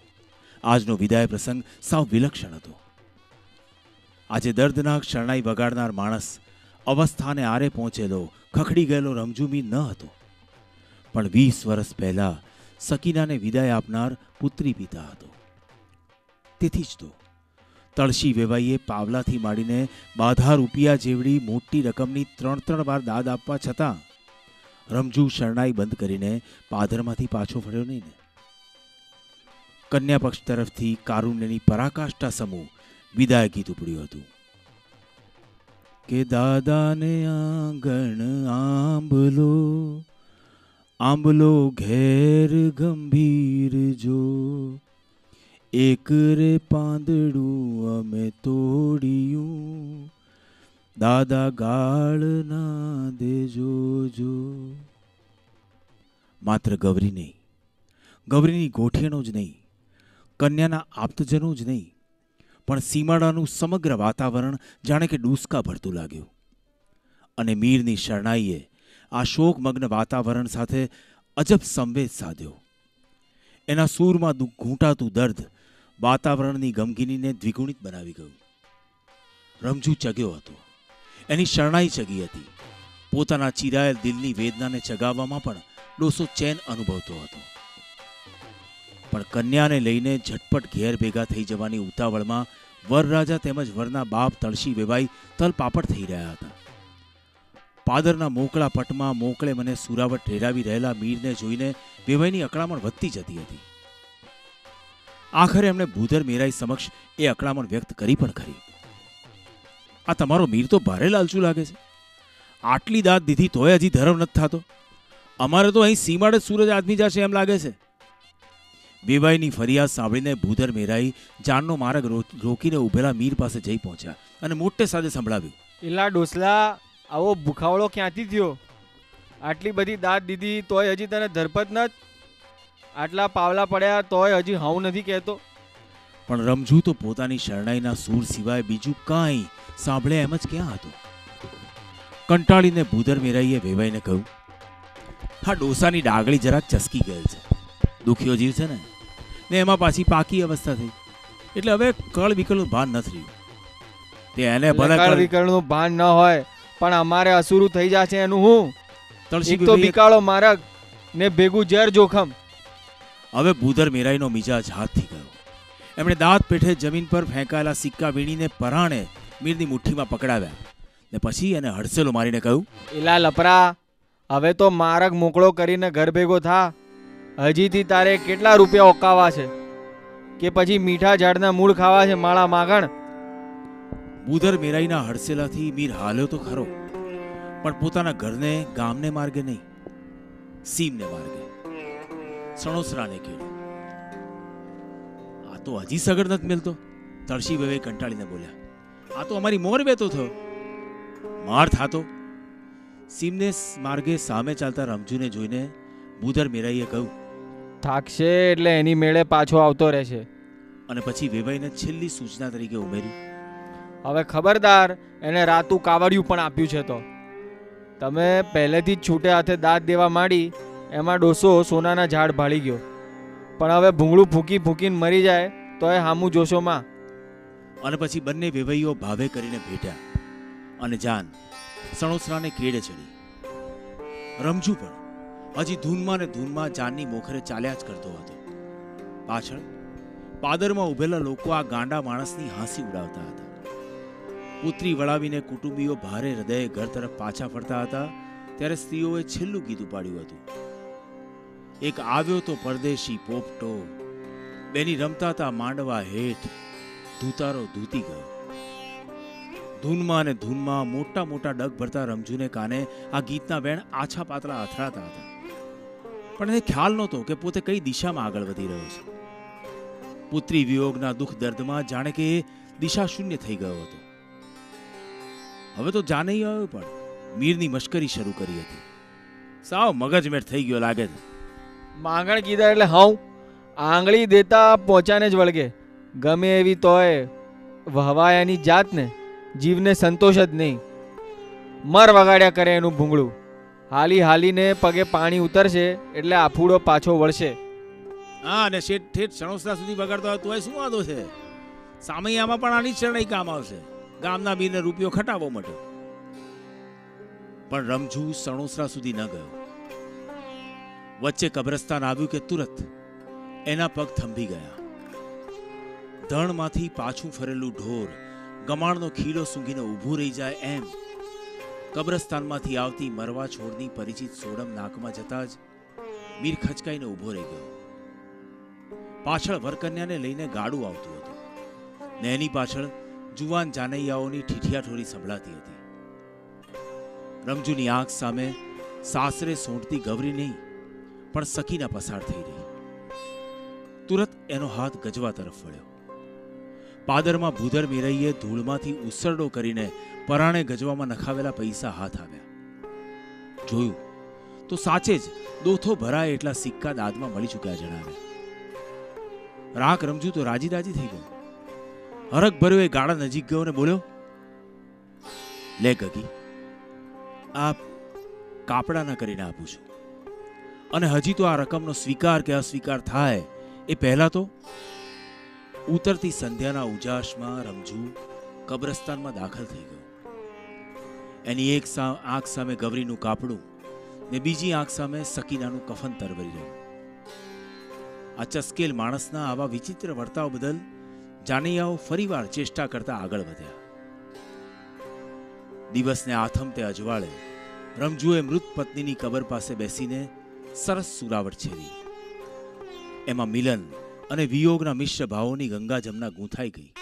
આજનો વિદાય પ્રસંગ સાવ વિલક્ષણ હતો. આજે દર્દનાક શરણાઈ વગાડનાર માણસ અવસ્થાને આરે પહોંચેલો, ખખડી ગયેલો રમઝૂમી ન હતો. પણ વીસ વર્ષ પહેલા સકીનાને વિદાય આપનાર પુત્રી પિતા હતો. તેથી જ તો તળશી વેવાઈએ પાવલાથી માંડીને બાધા રૂપિયા જેવડી મોટી રકમની ત્રણ ત્રણ વાર દાદ આપવા છતાં રમજુ શરણાઈ બંધ કરીને પાદરમાંથી પાછો ફર્યો નહીં ને. કન્યા પક્ષ તરફથી કારુણ્યની પરાકાષ્ઠા સમૂહ વિદાય ગીત ઉપડ્યું હતું. કે દાદાને આંગણ આંબલો આંબલો ઘેર ગંભીર જો એક રે પાંદડું અમે તોડ્યું. દાદા ગાળ ના દેજો જો માત્ર ગૌરી નહીં, ગૌરીની ગોઠિયણો જ નહીં, કન્યાના આપ્તજનો જ નહીં, પણ સીમાડાનું સમગ્ર વાતાવરણ જાણે કે ડૂસકા ભરતું લાગ્યું. અને મીરની શરણાઈએ આ શોકમગ્ન વાતાવરણ સાથે અજબ સંવેદ સાધ્યો. એના સૂરમાં ઘૂંટાતું દર્દ વાતાવરણની ગમગીનીને દ્વિગુણિત બનાવી ગયું. રમજુ ચગ્યો હતો. એની શરણાઈ ચગી હતી. પોતાના ચિરાયેલ દિલની વેદનાને ચગાવવામાં પણ ડોસો ચેન અનુભવતો હતો. પણ કન્યાને લઈને ઝટપટ ઘેર ભેગા થઈ જવાની ઉતાવળમાં વરરાજા તેમજ વરના બાપ તળશી વેવાઈ તલપાપડ થઈ રહ્યા હતા. પાદરના મોકળા પટમાં મોકળે મને સુરાવટ ઠેરાવી રહેલા મીરને જોઈને વેવાઈની અકળામણ વધતી જતી હતી. આખરે એમણે ભૂધર મીરાઈ સમક્ષ એ અકળામણ વ્યક્ત કરી પણ ખરી. આ તમારો મીર તો ભારે લાલચું લાગે છે. આટલી દાદ દીધી તોય હજી ધર્મ નથી થતો. અમારે તો અહીં સીમાડે સૂરજ આદમી જશે એમ લાગે છે. વેવાઈની ફરિયાદ સાંભળીને ભૂધર મેરાઈ જાનનો માર્ગ રોકીને ઉભેલા મીર પાસે જઈ પહોંચ્યા અને મોટે સાથે સંભળાવ્યું. એલા ડોસલા, આવો ભૂખાવળો ક્યાંથી થયો? આટલી બધી દાદ દીધી તોય હજી તને ધરપત ન આટલા પાવલા પડ્યા તોય હજી હાઉ નથી કહેતો. પણ રમજુ તો પોતાની શરણાઈના સૂર સિવાય બીજું કાંઈ સાંભળે એમ જ ક્યાં હતું? કંટાળીને ભૂધર મેરાઈએ વેવાઈને કહ્યું હા ડોસાની ડાગળી જરાક ચસકી ગયેલ છે. દુખ્યો જીવ છે ને? ને એમાં પાછી પાકી અવસ્થા થઈ. એટલે હવે કળ વિકળનું ભાન નથી રહ્યું તે એને ભલે કળ- વિકળનું ભાન ન હોય પણ અમારે અસુરું થઈ જશે એનું હું? તળસી તો બિકાળો મારક ને ભેગું ઝેર જોખમ. હવે ભૂધર મેરાઈનો મિજાજ હાથથી ગયો. એમણે દાંત પેઠે જમીન પર ફેંકાયેલા સિક્કા વીણીને પરાણે મીરની મુઠ્ઠીમાં પકડાવ્યા ને પછી એને હડસેલો મારીને કહ્યું એલા લપરા હવે તો મારગ મોકળો કરીને ઘર ભેગો થા. હજીથી તારે કેટલા રૂપિયા ઓકાવા છે? કે પછી મીઠા ઝાડના મૂળ ખાવા છે માળા માગણ? બુધર મેરાઈના હડસેલાથી મીર હાલ્યો તો ખરો પણ પોતાના ઘરને ગામને માર્ગે નહીં સીમને માર્ગે સણોસરાને કેળે આ તો હજી સગડ નથી મેલતો તળશી વેવે કંટાળીને બોલ્યા. આ તો અમારી મોર બેતો થયો. માર થાતો? સીમને માર્ગે સામે ચાલતા રમજુને જોઈને બુધર મેરાઈએ કહ્યું. થાકશે એટલે એની મેળે પાછો આવતો રહેશે. અને પછી વેવાઈને છેલ્લી સૂચના તરીકે ઉમેરી હવે ખબરદાર એને રાતું કાવડિયું પણ આપ્યું છે તો. તમે પહેલેથી જ છૂટે હાથે દાંત દેવા માંડી એમાં ડોસો સોનાના ઝાડ ભાળી ગયો. પણ હવે ભૂંગળું ફૂંકી ફૂંકીને મરી જાય તો એ હામું જોશોમાં અને પછી બંને વેવૈયો ભાવે કરીને ભેટ્યા. અને જાન, સણોસરાને કેડે ચડી. રમજુ પણ, હજી ધૂનમાં ને ધૂનમાં જાનની મોખરે ચાલ્યા જ કરતો હતો. પાછળ, પાદરમાં ઉભેલા લોકો આ ગાંડા માણસની હાંસી ઉડાવતા હતા. પુત્રી વળાવીને કુટુંબીઓ ભારે હૃદયે ઘર તરફ પાછા ફરતા હતા, ત્યારે સ્ત્રીઓએ છેલ્લું ગીત ઉપાડ્યું હતું. એક આવ્યો તો પરદેશી પોપટો. બેની રમતા તા માંડવા હેઠ ધૂતારો ધૂતી ગયો. ધૂનમાં અને ધૂનમાં મોટા મોટા ડગ ભરતા રમજુને કાને આ ગીતના વેણ આછા પાતળા અથડાતા હતા. પણ એને ખ્યાલ નહોતો કે પોતે કઈ દિશામાં આગળ વધી રહ્યો છે. પુત્રી વિયોગના દુઃખ દર્દમાં જાણે કે દિશા શૂન્ય થઈ ગયો હતો. હવે તો જાને આવ્યો પણ મીરની મશ્કરી શરૂ કરી હતી. સાવ મગજમેટ થઈ ગયો લાગે છે. માંગણ કીધા એટલે હું આંગળી દેતા પહોંચાને જ વળગે. ગમે એવી તોય વહવાયાની જાતને, જીવને સંતોષ જ નહીં. મર વગાડ્યા કરે એનું ભૂંગળું. હાલી હાલીને પગે પાણી ઉતરશે એટલે આફુડો પાછો વળશે. હા, અને શેઠ ઠેઠ સણોસરા સુધી બગાડતો હોય તોય શું વાંધો છે? સામૈયામાં પણ આની શરણાઈ કામ આવશે. ગામના બીને રૂપિયો ખટાવવા માટે પણ રમજુ સણોસરા સુધી ન ગયો. વચ્ચે કબ્રસ્તાન આવ્યું કે તુરત એના પગ થંભી ગયા. ધણમાંથી પાછું ફરેલું ઢોર ગમાણનો ખીલો સૂંઘીને ઊભું રહી જાય એમ કબ્રસ્તાનમાંથી આવતી મરવા છોડની પરિચિત સોડમ નાકમાં જતા જ મીર ખચકાઈને ઊભો રહી ગયો. પાછળ વરકન્યાને લઈને ગાડું આવતું હતું. ને એની પાછળ જુવાન જાનૈયાઓની ઠીઠિયાઠોરી સંભળાતી હતી. રમજુની આંખ સામે સાસરે સોંટતી ગવરી નહીં પણ સખીના પસાર થઈ રહી. તુરત એનો હાથ ગજવા તરફ વળ્યો. પાદરમાં ભૂદર મેરૈયે ધૂળમાંથી ઉસરડો કરીને પરાણે ગજવામાં નખાવેલા પૈસા હાથ આવ્યા. જોયું તો સાચે જ દોથો ભરાય એટલા સિક્કા દાદમાં મળી ચૂક્યા જણાવે રાખ રમજુ તો રાજી રાજી થઈ ગયો. હરક ભર્યો એ ગાળા નજીક ગયો ને બોલ્યો, લે ગગી આ કાપડાના કરીને આપું છું. અને હજી તો આ રકમનો સ્વીકાર કે અસ્વીકાર થાય, એ પહેલા તો? ઉતરતી સંધ્યાના ઉજાસમાં રમજુ કબ્રસ્તાનમાં દાખલ થઈ ગયો. એની એક આંખ સામે ગવરીનું કાપડું ને બીજી આંખ સામે સકીનાનું કફન તરવરી રહ્યું. આ ચસ્કેલ માણસના આવા વિચિત્ર વર્તાવ બદલ જાનૈયાઓ ફરીવાર ચેષ્ટા કરતા આગળ વધ્યા. દિવસને આથમતે અજવાળે રમજુએ મૃત પત્નીની કબર પાસે બેસીને સરસ સુરાવટ છેડી એમાં મિલન અને વિયોગના મિશ્ર ભાવોની ગંગા જમના ગૂંથાઈ ગઈ.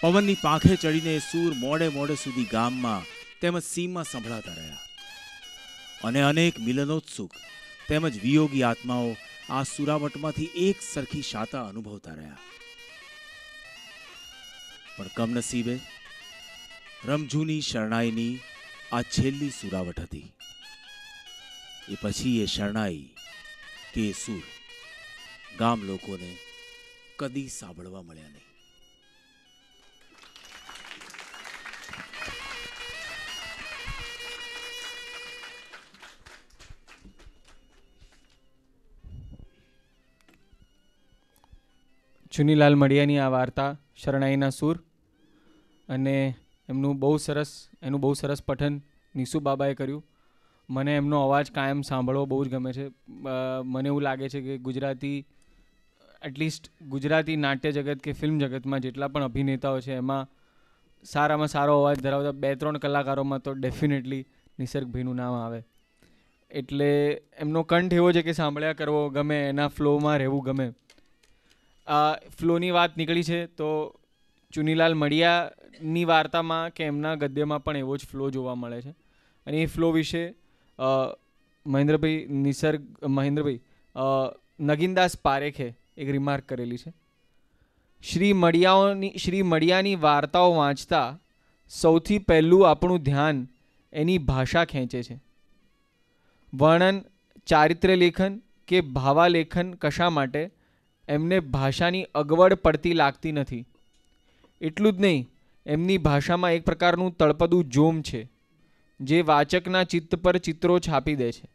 પવનની પાંખે ચડીને સૂર મોડે મોડે સુધી ગામમાં તેમજ સીમમાં સંભળાતા રહ્યા. અને અનેક મિલનોત્સુક તેમજ વિયોગી આત્માઓ આ સુરાવટમાંથી એક સરખી શાતા અનુભવતા રહ્યા. પણ કમનસીબે રમઝુની શરણાઈની આ છેલ્લી સુરાવટ હતી. એ પછી એ શરણાઈ કે એ સૂર ગામ લોકોને કદી સાંભળવા મળ્યા નહીં. ચુનીલાલ મડિયાની આ વાર્તા શરણાઈના સૂર અને એમનું બહુ સરસ, એનું બહુ સરસ પઠન નિશુ બાબાએ કર્યું. મને એમનો અવાજ કાયમ સાંભળવો બહુ જ ગમે છે. મને એવું લાગે છે કે ગુજરાતી એટલીસ્ટ ગુજરાતી નાટ્ય જગત કે ફિલ્મ જગતમાં જેટલા પણ અભિનેતાઓ છે, એમાં સારામાં સારો અવાજ ધરાવતા બે ત્રણ કલાકારોમાં તો ડેફિનેટલી નિસર્ગભાઈનું નામ આવે. એટલે એમનો કંઠ એવો છે કે સાંભળ્યા કરવો ગમે, એના ફ્લોમાં રહેવું ગમે. આ ફ્લોની વાત નીકળી છે તો ચુનીલાલ મડિયાની વાર્તામાં કે એમના ગદ્યમાં પણ એવો જ ફ્લો જોવા મળે છે. અને એ ફ્લો વિશે મહેન્દ્રભાઈ નિસર્ગ, મહેન્દ્રભાઈ નગીનદાસ પારેખે એક રિમાર્ક કરેલી છે. શ્રી મડિયાઓની શ્રી મડિયાની વાર્તાઓ વાંચતા સૌથી પહેલું આપણું ધ્યાન એની ભાષા ખેંચે છે. વર્ણન ચારિત્ર્ય લેખન કે ભાવાલેખન કશા માટે એમને ભાષાની અગવડ પડતી લાગતી નથી. એટલું જ નહીં, એમની ભાષામાં એક પ્રકારનું તળપદું જોમ છે. જે વાચકના ચિત્ત પર ચિત્રો છાપી દે છે.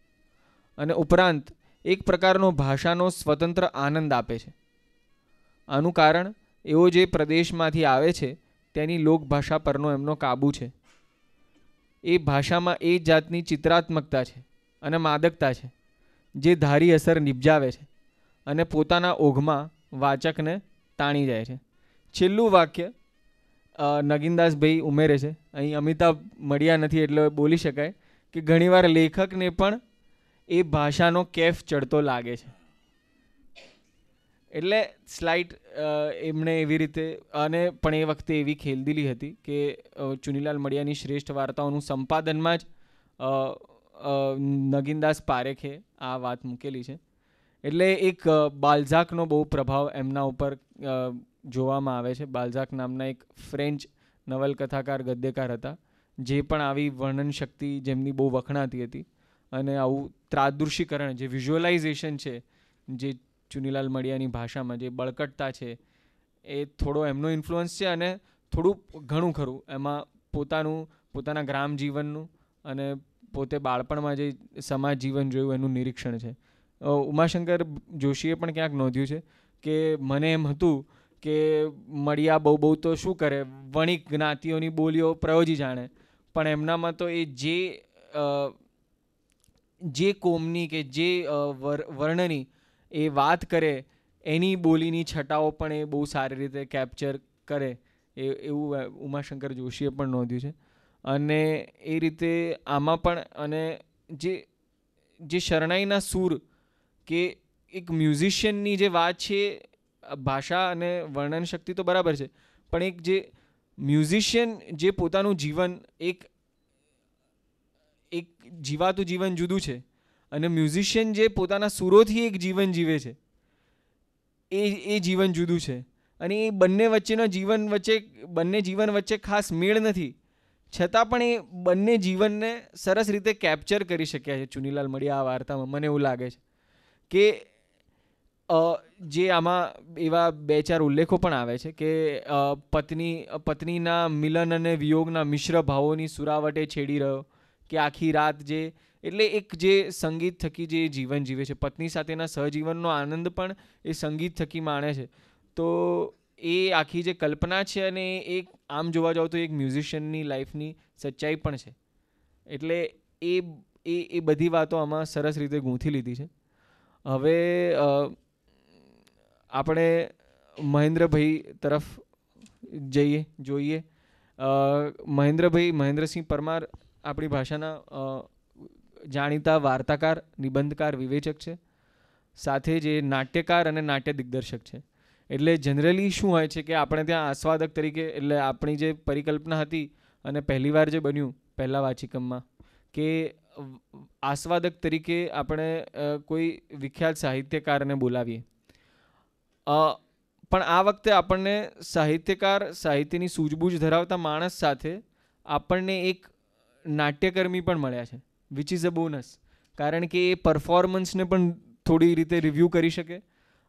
અને ઉપરાંત એક પ્રકારનો ભાષાનો સ્વતંત્ર આનંદ આપે છે. આનું કારણ એવો જે પ્રદેશમાંથી આવે છે, તેની લોકભાષા પરનો એમનો કાબુ છે. એ ભાષામાં એ જાતની ચિત્રાત્મકતા છે અને માદકતા છે, જે ધારી અસર નિપજાવે છે અને પોતાના ઓઘમાં વાચકને તાણી જાય છે. છેલ્લું વાક્ય નગીનદાસભાઈ ઉમેરે છે. અહીં અમિતાભ મળ્યા નથી એટલે બોલી શકાય કે ઘણીવાર લેખકને પણ એ ભાષાનો કેફ ચડતો લાગે છે. એટલે સ્લાઇટ એમણે એવી રીતે, અને પણ એ વખતે એવી ખેલદીલી હતી કે ચુનીલાલ મડિયાની શ્રેષ્ઠ વાર્તાઓનું સંપાદનમાં જ નગીનદાસ પારેખે આ વાત મૂકેલી છે. એટલે એક બાલઝાકનો બહુ પ્રભાવ એમના ઉપર જોવામાં આવે છે. બાલ્ઝાક નામના એક ફ્રેન્ચ નવલકથાકાર, ગદ્યકાર હતા. જે પણ આવી વર્ણન શક્તિ જેમની બહુ વખણાતી હતી અને આવું ત્રાદૃશ્યકરણ જે વિઝ્યુઅલાઇઝેશન છે, જે ચુનીલાલ મડિયાની ભાષામાં જે બળકટતા છે, એ થોડો એમનો ઇન્ફ્લુઅન્સ છે અને થોડું ઘણું ખરું. એમાં પોતાનું, પોતાના ગ્રામ જીવનનું અને પોતે બાળપણમાં જે સમાજ જીવન જોયું એનું નિરીક્ષણ છે. ઉમાશંકર જોશીએ પણ ક્યાંક નોંધ્યું છે કે મને એમ હતું કે મળિયા બહુ બહુ તો શું કરે? વણિક જ્ઞાતિઓની બોલીઓ પ્રયોજી જાણે. પણ એમનામાં તો એ જે જે કોમની કે જે વર- વર્ણની એ વાત કરે, એની બોલીની છટાઓ પણ એ બહુ સારી રીતે કેપ્ચર કરે. એ, એવું ઉમાશંકર જોશીએ પણ નોંધ્યું છે. અને એ રીતે આમાં પણ, અને જે જે શરણાઈના સૂર કે એક મ્યુઝિશિયનની જે વાત છે ભાષા અને વર્ણન શક્તિ તો બરાબર છે. પણ એક જે મ્યુઝિશિયન જે પોતાનું જીવન એક એક જીવાતું જીવન જુદું છે અને મ્યુઝિશિયન જે પોતાના સુરોથી એક જીવન જીવે છે, એ એ જીવન જુદું છે. અને એ બંને વચ્ચેનો જીવન વચ્ચે, બંને જીવન વચ્ચે ખાસ મેળ નથી. છતાં પણ એ બંને જીવનને સરસ રીતે કેપ્ચર કરી શક્યા છે ચુનીલાલ મળી આ વાર્તામાં. મને એવું લાગે છે કે જે આમાં એવા બે ચાર ઉલ્લેખો પણ આવે છે કે પત્ની, પત્નીના મિલન અને વિયોગના મિશ્ર ભાવોની સુરાવટે છેડી રહ્યો કે આખી રાત જે, એટલે એક જે સંગીત થકી જે જીવન જીવે છે. પત્ની સાથેના સહજીવનનો આનંદ પણ એ સંગીત થકી માણે છે. તો એ આખી જે કલ્પના છે અને એ આમ જોવા જાવ તો એક મ્યુઝિશિયનની લાઈફની સચ્ચાઈ પણ છે. એટલે એ એ એ બધી વાતો આમાં સરસ રીતે ગૂંથી લીધી છે. હવે આપણે મહેન્દ્રભાઈ તરફ જઈએ, જોઈએ. મહેન્દ્રભાઈ, મહેન્દ્રસિંહ પરમાર આપણી ભાષાના જાણીતા વાર્તાકાર, નિબંધકાર, વિવેચક છે. સાથે જે નાટ્યકાર અને નાટ્ય દિગ્દર્શક છે. એટલે જનરલી શું હોય છે કે આપણે ત્યાં આસ્વાદક તરીકે, એટલે આપણી જે પરિકલ્પના હતી અને પહેલીવાર જે બન્યું પહેલાં વાચિકમમાં, કે આસ્વાદક તરીકે આપણે કોઈ વિખ્યાત સાહિત્યકારને બોલાવીએ. પણ આ વખતે આપણને સાહિત્યકાર, સાહિત્યની સૂઝબૂઝ ધરાવતા માણસ સાથે આપણને એક નાટ્યકર્મી પણ મળ્યા છે વિચ ઇઝ અ બોનસ કારણ કે એ પરફોર્મન્સને પણ થોડી રીતે રિવ્યૂ કરી શકે.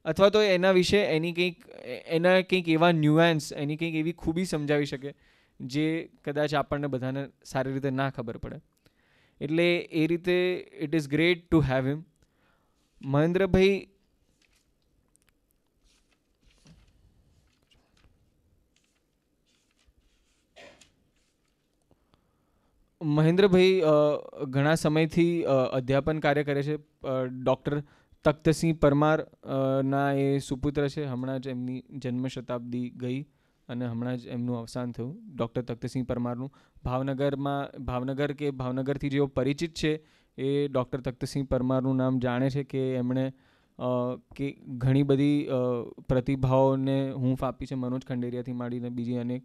અથવા તો એના વિશે એની કંઈક, એના કંઈક એવા ન્યુએન્સ એની કંઈક એવી ખૂબી સમજાવી શકે, જે કદાચ આપણને બધાને સારી રીતે ના ખબર પડે. એટલે એ રીતે it is great to have him મહેન્દ્રભાઈ મહેન્દ્રભાઈ ઘણા સમયથી અધ્યાપન કાર્ય કરે છે. ડૉક્ટર તખ્તસિંહ પરમાર ના એ સુપુત્ર છે. હમણાં જ એમની જન્મ શતાબ્દી ગઈ અને હમણાં જ એમનું અવસાન થયું ડૉક્ટર તખ્તસિંહ પરમારનું. ભાવનગરમાં, ભાવનગર કે ભાવનગરથી જેઓ પરિચિત છે એ ડૉક્ટર તખ્તસિંહ પરમારનું નામ જાણે છે કે એમણે કે ઘણી બધી પ્રતિભાઓને હૂંફ આપી છે. મનોજ ખંડેરિયાથી માંડીને બીજી અનેક.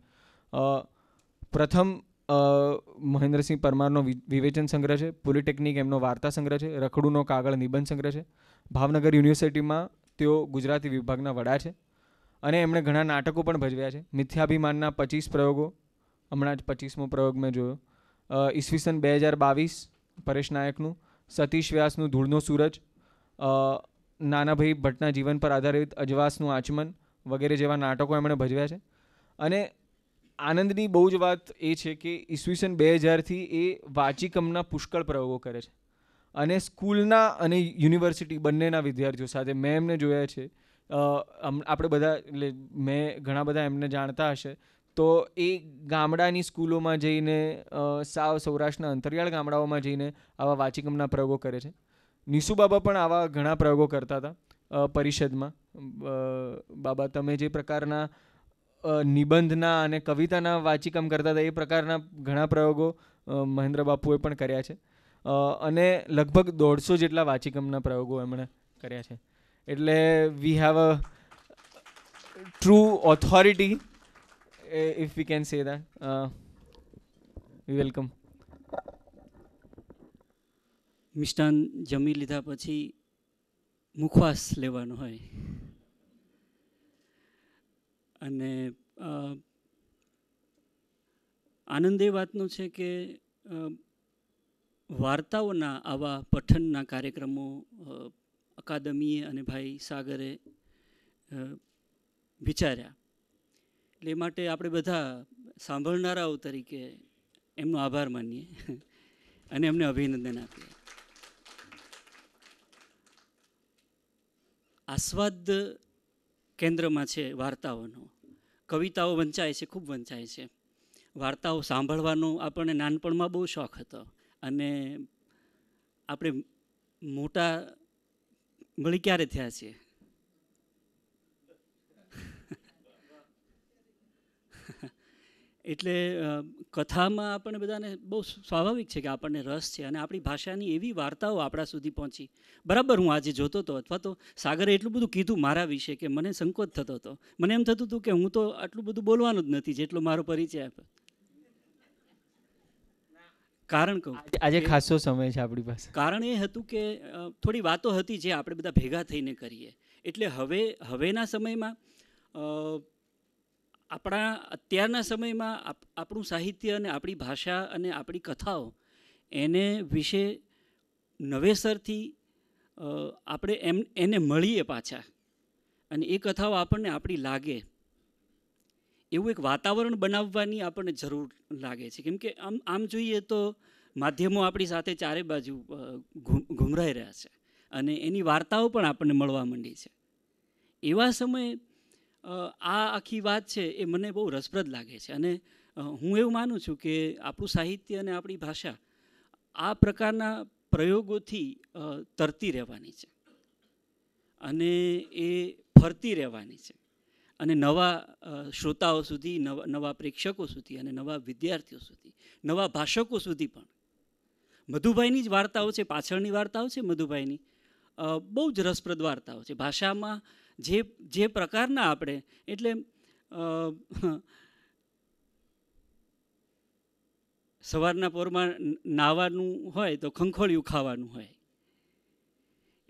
પ્રથમ મહેન્દ્રસિંહ પરમારનો વિવેચન સંગ્રહ છે, પોલિટેકનિક એમનો વાર્તા સંગ્રહ છે, રખડુનો કાગળ નિબંધ સંગ્રહ છે. ભાવનગર યુનિવર્સિટીમાં તેઓ ગુજરાતી વિભાગના વડા છે અને એમણે ઘણા નાટકો પણ ભજવ્યા છે. મિથ્યાભિમાનના પચીસ પ્રયોગો, હમણાં જ પચીસમો પ્રયોગ મેં જોયો. ઈસવીસન બે હજાર બાવીસ, પરેશ નાયકનું, સતીશ વ્યાસનું ધૂળનો સૂરજ નાનાભાઈ ભટ્ટના જીવન પર આધારિત અજવાસનું આચમન વગેરે જેવા નાટકો એમણે ભજવ્યા છે. અને આનંદની બહુ જ વાત એ છે કે ઈસવીસન બે હજારથી એ વાચિકમના પુષ્કળ પ્રયોગો કરે છે. અને સ્કૂલના અને યુનિવર્સિટી બંનેના વિદ્યાર્થીઓ સાથે મેં એમને જોયા છે. આપણે બધા, એટલે મેં ઘણા બધા એમને જાણતા હશે. તો એ ગામડાની સ્કૂલોમાં જઈને સાવ સૌરાષ્ટ્રના અંતરિયાળ ગામડાઓમાં જઈને આવા વાચિકમના પ્રયોગો કરે છે. નિશુ બાબા પણ આવા ઘણા પ્રયોગો કરતા હતા પરિષદમાં. બાબા, તમે જે પ્રકારના નિબંધના અને કવિતાના વાચિકમ કરતા હતા, એ પ્રકારના ઘણા પ્રયોગો મહેન્દ્ર બાપુએ પણ કર્યા છે. અને લગભગ દોઢસો જેટલા વાચિકમના પ્રયોગો એમણે કર્યા છે. એટલે we have a true authority if we can say that we welcome મિષ્ટાન જમી લીધા પછી મુખવાસ લેવાનો હોય. અને આનંદ એ વાતનો છે કે વાર્તાઓના આવા પઠનના કાર્યક્રમો અકાદમીએ અને ભાઈ સાગરે વિચાર્યા. એટલે એ માટે આપણે બધા સાંભળનારાઓ તરીકે એમનો આભાર માનીએ અને એમને અભિનંદન આપીએ. આસ્વાદ કેન્દ્રમાં છે વાર્તાઓનો. કવિતાઓ વંચાય છે, ખૂબ વંચાય છે. વાર્તાઓ સાંભળવાનો આપણને નાનપણમાં બહુ શોખ હતો અને આપણે મોટા, મળી ક્યારે થયા છીએ? એટલે કથામાં આપણને બધાને બહુ સ્વાભાવિક છે કે આપણને રસ છે અને આપણી ભાષાની એવી વાર્તાઓ આપણા સુધી પહોંચી. બરાબર હું આજે જોતો હતો અથવા તો સાગરે એટલું બધું કીધું મારા વિશે કે મને સંકોચ થતો હતો. મને એમ થતું હતું કે હું તો આટલું બધું બોલવાનું જ નથી જેટલો મારો પરિચય આપ્યો. કારણ કહું. આજે- ખાસો સમય છે આપણી પાસે. કારણ એ હતું કે થોડી વાતો હતી જે આપણે બધા ભેગા થઈને કરીએ. એટલે હવે હવેના સમયમાં આપણા અત્યારના સમયમાં આપ- આપણું સાહિત્ય અને આપણી ભાષા અને આપણી કથાઓ એને વિશે નવેસરથી આપણે એમ, એને મળીએ પાછા. અને એ કથાઓ આપણને આપણી લાગે. એવું એક વાતાવરણ બનાવવાની આપણને જરૂર લાગે છે. કેમ કે આમ આમ જોઈએ તો માધ્યમો આપણી સાથે ચારે બાજુ ઘૂમરાઈ રહ્યા છે. અને એની વાર્તાઓ પણ આપણને મળવા માંડી છે. એવા સમયે આ આખી વાત છે એ મને બહુ રસપ્રદ લાગે છે. અને હું એવું માનું છું કે આપણું સાહિત્ય અને આપણી ભાષા આ પ્રકારના પ્રયોગોથી તરતી રહેવાની છે. અને એ ફરતી રહેવાની છે. અને નવા શ્રોતાઓ સુધી, નવા નવા પ્રેક્ષકો સુધી અને નવા વિદ્યાર્થીઓ સુધી, નવા ભાષકો સુધી પણ. મધુભાઈની જ વાર્તાઓ છે, પાછળની વાર્તાઓ છે મધુભાઈની. બહુ જ રસપ્રદ વાર્તાઓ છે. ભાષામાં જે જે પ્રકારના આપણે, એટલે સવારના પોરમાં નાવાનું હોય તો ખંખોળિયું ખાવાનું હોય.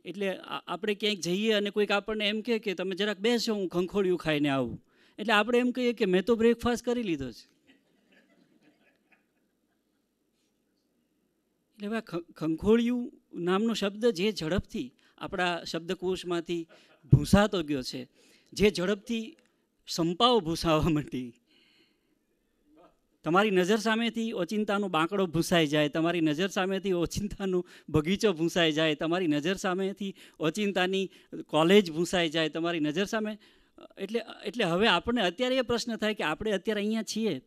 એટલે આપણે ક્યાંક જઈએ અને કોઈક આપણને એમ કહે કે તમે જરાક બેસો, હું ખંખોળિયું ખાઈને આવું. એટલે આપણે એમ કહીએ કે મેં તો બ્રેકફાસ્ટ કરી લીધો છે. એટલે ખંખોળિયું નામનો શબ્દ જે ઝડપથી આપણા શબ્દકોશમાંથી ભૂંસાતો ગયો છે. જે ઝડપથી સંપાઓ ભૂંસાવા માંડી. તમારી નજર સામેથી ઓચિંતાનો બાંકડો ભૂંસાઈ જાય, તમારી નજર સામેથી ઓચિંતાનો બગીચો ભૂંસાઈ જાય, તમારી નજર સામેથી ઓચિંતાની કોલેજ ભૂંસાઈ જાય, તમારી નજર સામે એટલે એટલે હવે આપણને અત્યારે એ પ્રશ્ન થાય કે આપણે અત્યારે અહીંયા છીએ.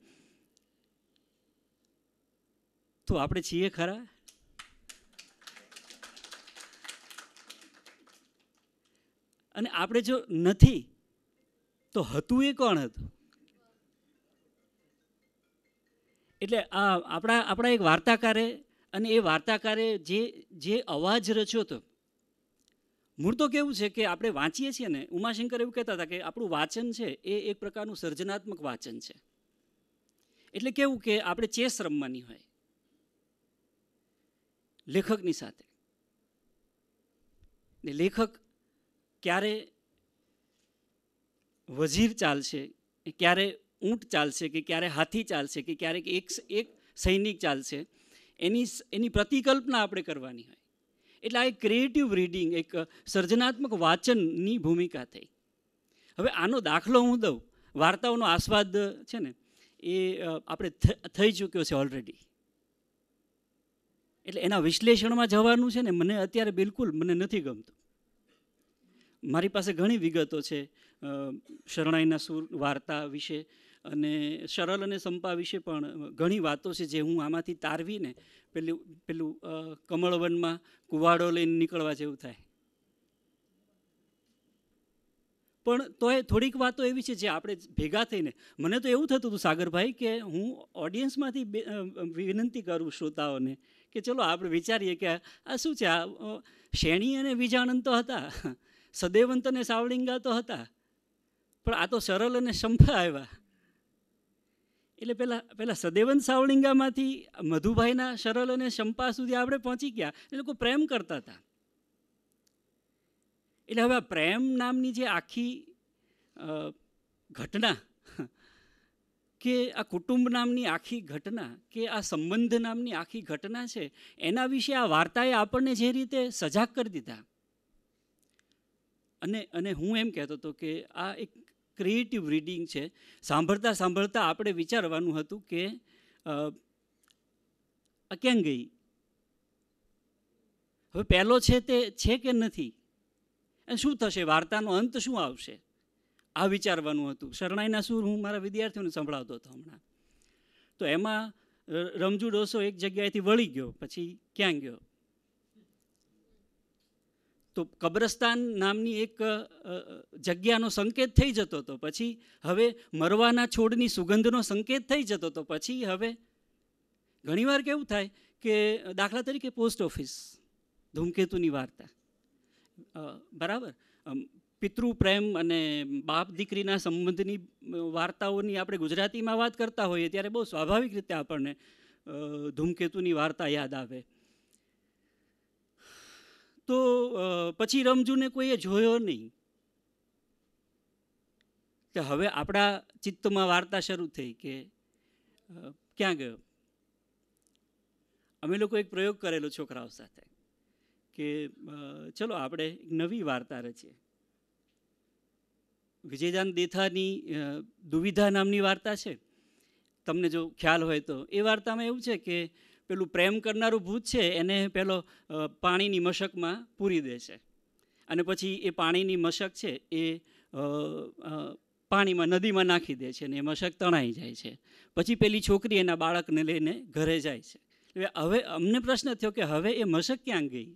તો આપણે છીએ ખરા? અને આપણે જો નથી, તો હતું એ કોણ હતું? એટલે આ આપણા આપણા એક વાર્તાકારે અને એ વાર્તાકારે જે જે અવાજ રચ્યો હતો, મૂળ તો કેવું છે કે આપણે વાંચીએ છીએ ને, ઉમાશંકર એવું કહેતા હતા કે આપણું વાંચન છે એ એક પ્રકારનું સર્જનાત્મક વાંચન છે. એટલે કેવું કે આપણે ચેસ રમવાની હોય, લેખકની સાથે. ને લેખક ક્યારે વજીર ચાલશે ક્યારે ઊંટ ચાલશે, કે ક્યારે હાથી ચાલશે, કે ક્યારેક એક એક સૈનિક ચાલશે, એની એની પ્રતિકલ્પના આપણે કરવાની હોય. એટલે આ એક ક્રિએટિવ રીડિંગ એક સર્જનાત્મક વાંચનની ભૂમિકા થઈ. હવે આનો દાખલો હું દઉં. વાર્તાઓનો આસ્વાદ છે ને, એ આપણે થઈ ચૂક્યો છે ઓલરેડી એટલે એના વિશ્લેષણમાં જવાનું છે ને, મને અત્યારે બિલકુલ મને નથી ગમતું. મારી પાસે ઘણી વિગતો છે શરણાઈના સુર, વાર્તા વિશે અને સરળ અને સંપા વિશે પણ ઘણી વાતો છે જે હું આમાંથી તારવીને પેલું પેલું કમળવનમાં કુવાડો લઈને નીકળવા જેવું થાય. પણ તોય થોડીક વાતો એવી છે જે આપણે ભેગા થઈને, મને તો એવું થતું હતું સાગરભાઈ કે હું ઓડિયન્સમાંથી વિનંતી કરું શ્રોતાઓને કે ચલો આપણે વિચારીએ કે આ શું છે? આ શેણી અને વિજાણંદ તો હતા. સદેવંત અને સાવલિંગા તો હતા, પણ આ તો સરળ અને સંભા આવ્યા. એટલે પહેલાં પહેલાં સદૈવંત સાવળિંગામાંથી મધુભાઈના સરળ અને શંપા સુધી આપણે પહોંચી ગયા. એ લોકો પ્રેમ કરતા હતા. એટલે હવે આ પ્રેમ નામની જે આખી ઘટના, કે આ કુટુંબ નામની આખી ઘટના, કે આ સંબંધ નામની આખી ઘટના છે, એના વિશે આ વાર્તાએ આપણને જે રીતે સજાગ કરી દીધા. અને અને હું એમ કહેતો હતો કે આ એક ક્રિએટિવ રીડિંગ છે. સાંભળતા સાંભળતા આપણે વિચારવાનું હતું કે આ ક્યાં ગઈ? હવે પહેલો છે તે છે કે નથી? અને શું થશે? વાર્તાનો અંત શું આવશે? આ વિચારવાનું હતું. શરણાઈના સૂર હું મારા વિદ્યાર્થીઓને સંભળાવતો હતો હમણાં. તો એમાં રમજુ ડોસો એક જગ્યાએથી વળી ગયો, પછી ક્યાં ગયો? તો કબ્રસ્તાન નામની એક જગ્યાનો સંકેત થઈ જતો હતો પછી હવે મરવાના છોડની સુગંધનો સંકેત થઈ જતો હતો પછી હવે ઘણીવાર કેવું થાય કે દાખલા તરીકે પોસ્ટ ઓફિસ, ધૂમકેતુની વાર્તા. બરાબર? પિતૃ પ્રેમ અને બાપ દીકરીના સંબંધની વાર્તાઓની આપણે ગુજરાતીમાં વાત કરતા હોઈએ ત્યારે બહુ સ્વાભાવિક રીતે આપણને ધૂમકેતુની વાર્તા યાદ આવે. તો પછી રમજુને કોઈએ જોયો નહીં. કે હવે આપણા ચિત્તમાં વાર્તા શરૂ થઈ કે ક્યાં ગયો? અમે લોકો એક પ્રયોગ કરેલો છોકરાઓ સાથે કે ચલો આપણે નવી વાર્તા રચીએ. વિજયદાન દેથાની દુવિધા નામની વાર્તા છે. તમને જો ખ્યાલ હોય તો. એ વાર્તામાં એવું છે કે પેલું પ્રેમ કરનારું ભૂત છે, એને પેલો પાણીની મશકમાં પૂરી દે છે. અને પછી એ પાણીની મશક છે, એ પાણીમાં, નદીમાં નાખી દે છે અને એ મશક તણાઈ જાય છે. પછી પેલી છોકરી એના બાળકને લઈને ઘરે જાય છે. હવે અમને પ્રશ્ન થયો કે હવે એ મશક ક્યાં ગઈ?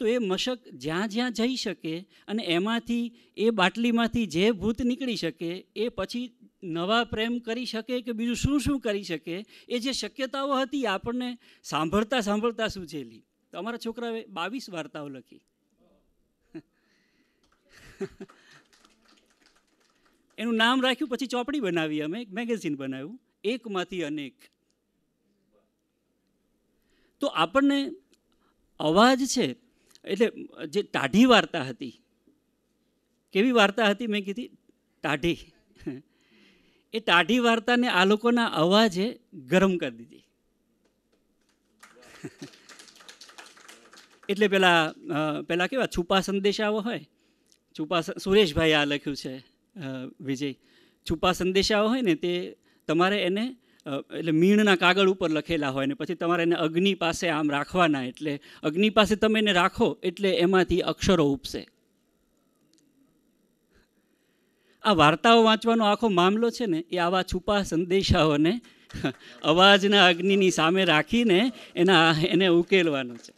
તો એ મશક જ્યાં જ્યાં જઈ શકે અને એમાંથી એ બાટલીમાંથી જે ભૂત નીકળી શકે, એ પછી નવા પ્રેમ કરી શકે કે બીજું શું શું કરી શકે, એ જે શક્યતાઓ હતી આપણને સાંભળતા સાંભળતા સૂચેલી તો અમારા છોકરાએ બાવીસ વાર્તાઓ લખી. એનું નામ રાખ્યું, પછી ચોપડી બનાવી અમે, એક મેગેઝિન બનાવ્યું, એકમાંથી અનેક. તો આપણને અવાજ છે એટલે જે ટાઢી વાર્તા હતી, કેવી વાર્તા હતી મેં કીધી? ટાઢી. એ ટાઢી વાર્તાને આ લોકોના અવાજે ગરમ કરી દીધી. એટલે પેલા પેલા કેવા? છુપા સંદેશાઓ હોય? છુપા સુરેશભાઈ આ લખ્યું છે વિજય. છુપા સંદેશાઓ હોય ને તે તમારે એને એટલે મીણના કાગળ ઉપર લખેલા હોય ને પછી તમારે એને અગ્નિ પાસે આમ રાખવાના એટલે અગ્નિ પાસે તમે એને રાખો એટલે એમાંથી અક્ષરો ઉપસે. આ વાર્તાઓ વાંચવાનો આખો મામલો છે ને એ આવા છુપા સંદેશાઓને અવાજના અગ્નિની સામે રાખીને એના એને ઉકેલવાનો છે.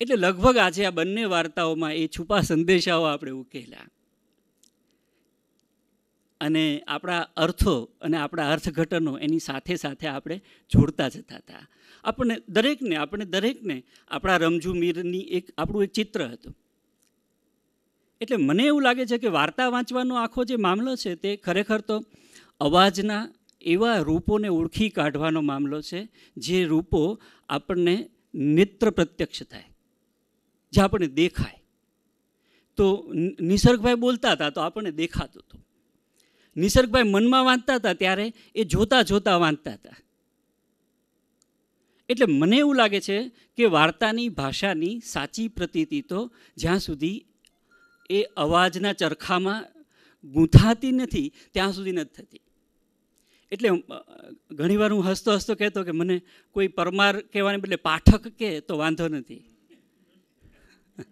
એટલે લગભગ આજે આ બંને વાર્તાઓમાં એ છુપા સંદેશાઓ આપણે ઉકેલ્યા. અને આપણા અર્થો અને આપણા અર્થઘટનો એની સાથે સાથે આપણે જોડતા જતા હતા. આપણને દરેકને, આપણે દરેકને આપણા રમજુ મીરની એક, આપણું એક ચિત્ર હતું. એટલે મને એવું લાગે છે કે વાર્તા વાંચવાનો આખો જે મામલો છે તે ખરેખર તો અવાજના એવા રૂપોને ઓળખી કાઢવાનો મામલો છે, જે રૂપો આપણને નેત્ર પ્રત્યક્ષ થાય, જે આપણને દેખાય. તો નિસર્ગભાઈ બોલતા હતા તો આપણને દેખાતું હતું. નિસર્ગભાઈ મનમાં વાંચતા હતા ત્યારે એ જોતા જોતા વાંચતા હતા. એટલે મને એવું લાગે છે કે વાર્તાની ભાષાની સાચી પ્રતીતિ તો જ્યાં સુધી એ અવાજના ચરખામાં ગૂંથાતી નથી, ત્યાં સુધી નથી થતી. એટલે ઘણીવાર હું હસતો હસતો કહેતો કે મને કોઈ પરમાર કહેવાને બદલે પાઠક કહે તો વાંધો નથી.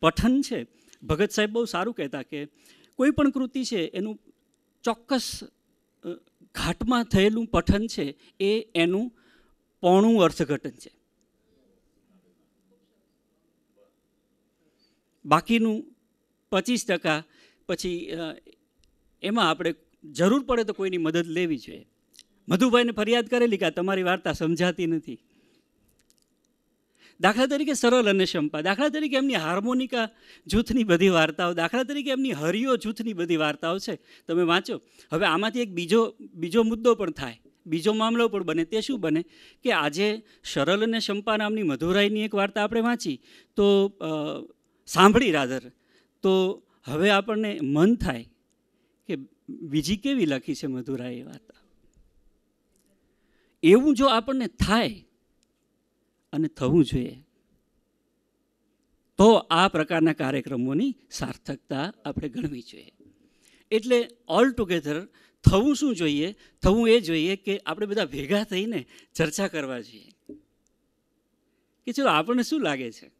પઠન છે. ભગત સાહેબ બહુ સારું કહેતા કે કોઈ પણ કૃતિ છે, એનું ચોક્કસ ઘાટમાં થયેલું પઠન છે, એ એનું પોણું અર્થઘટન છે. બાકીનું પચીસ ટકા પછી એમાં આપણે જરૂર પડે તો કોઈની મદદ લેવી જોઈએ. મધુભાઈને ફરિયાદ કરેલી કે તમારી વાર્તા સમજાતી નથી? દાખલા તરીકે સરળ અને શંપા દાખલા તરીકે એમની હાર્મોનિકા જૂથની બધી વાર્તાઓ, દાખલા તરીકે એમની હરિયો જૂથની બધી વાર્તાઓ છે. તમે વાંચો. હવે આમાંથી એક બીજો બીજો મુદ્દો પણ થાય. બીજો મામલો પણ બને. તે શું બને? કે આજે સરળ અને શંપા નામની મધુરાઈની એક વાર્તા આપણે વાંચી. તો સાંભળી રાધર. તો હવે આપણને મન થાય કે બીજી કેવી લખી છે મધુરાઈ વાર્તા? એવું જો આપણને થાય અને થવું જોઈએ. તો આ પ્રકારના કાર્યક્રમોની સાર્થકતા આપણે ગણવી જોઈએ. એટલે ઓલ ટુગેધર થવું શું જોઈએ? થવું એ જોઈએ કે આપણે બધા ભેગા થઈને ચર્ચા કરવા જોઈએ. કે ચલો, આપણને શું લાગે છે?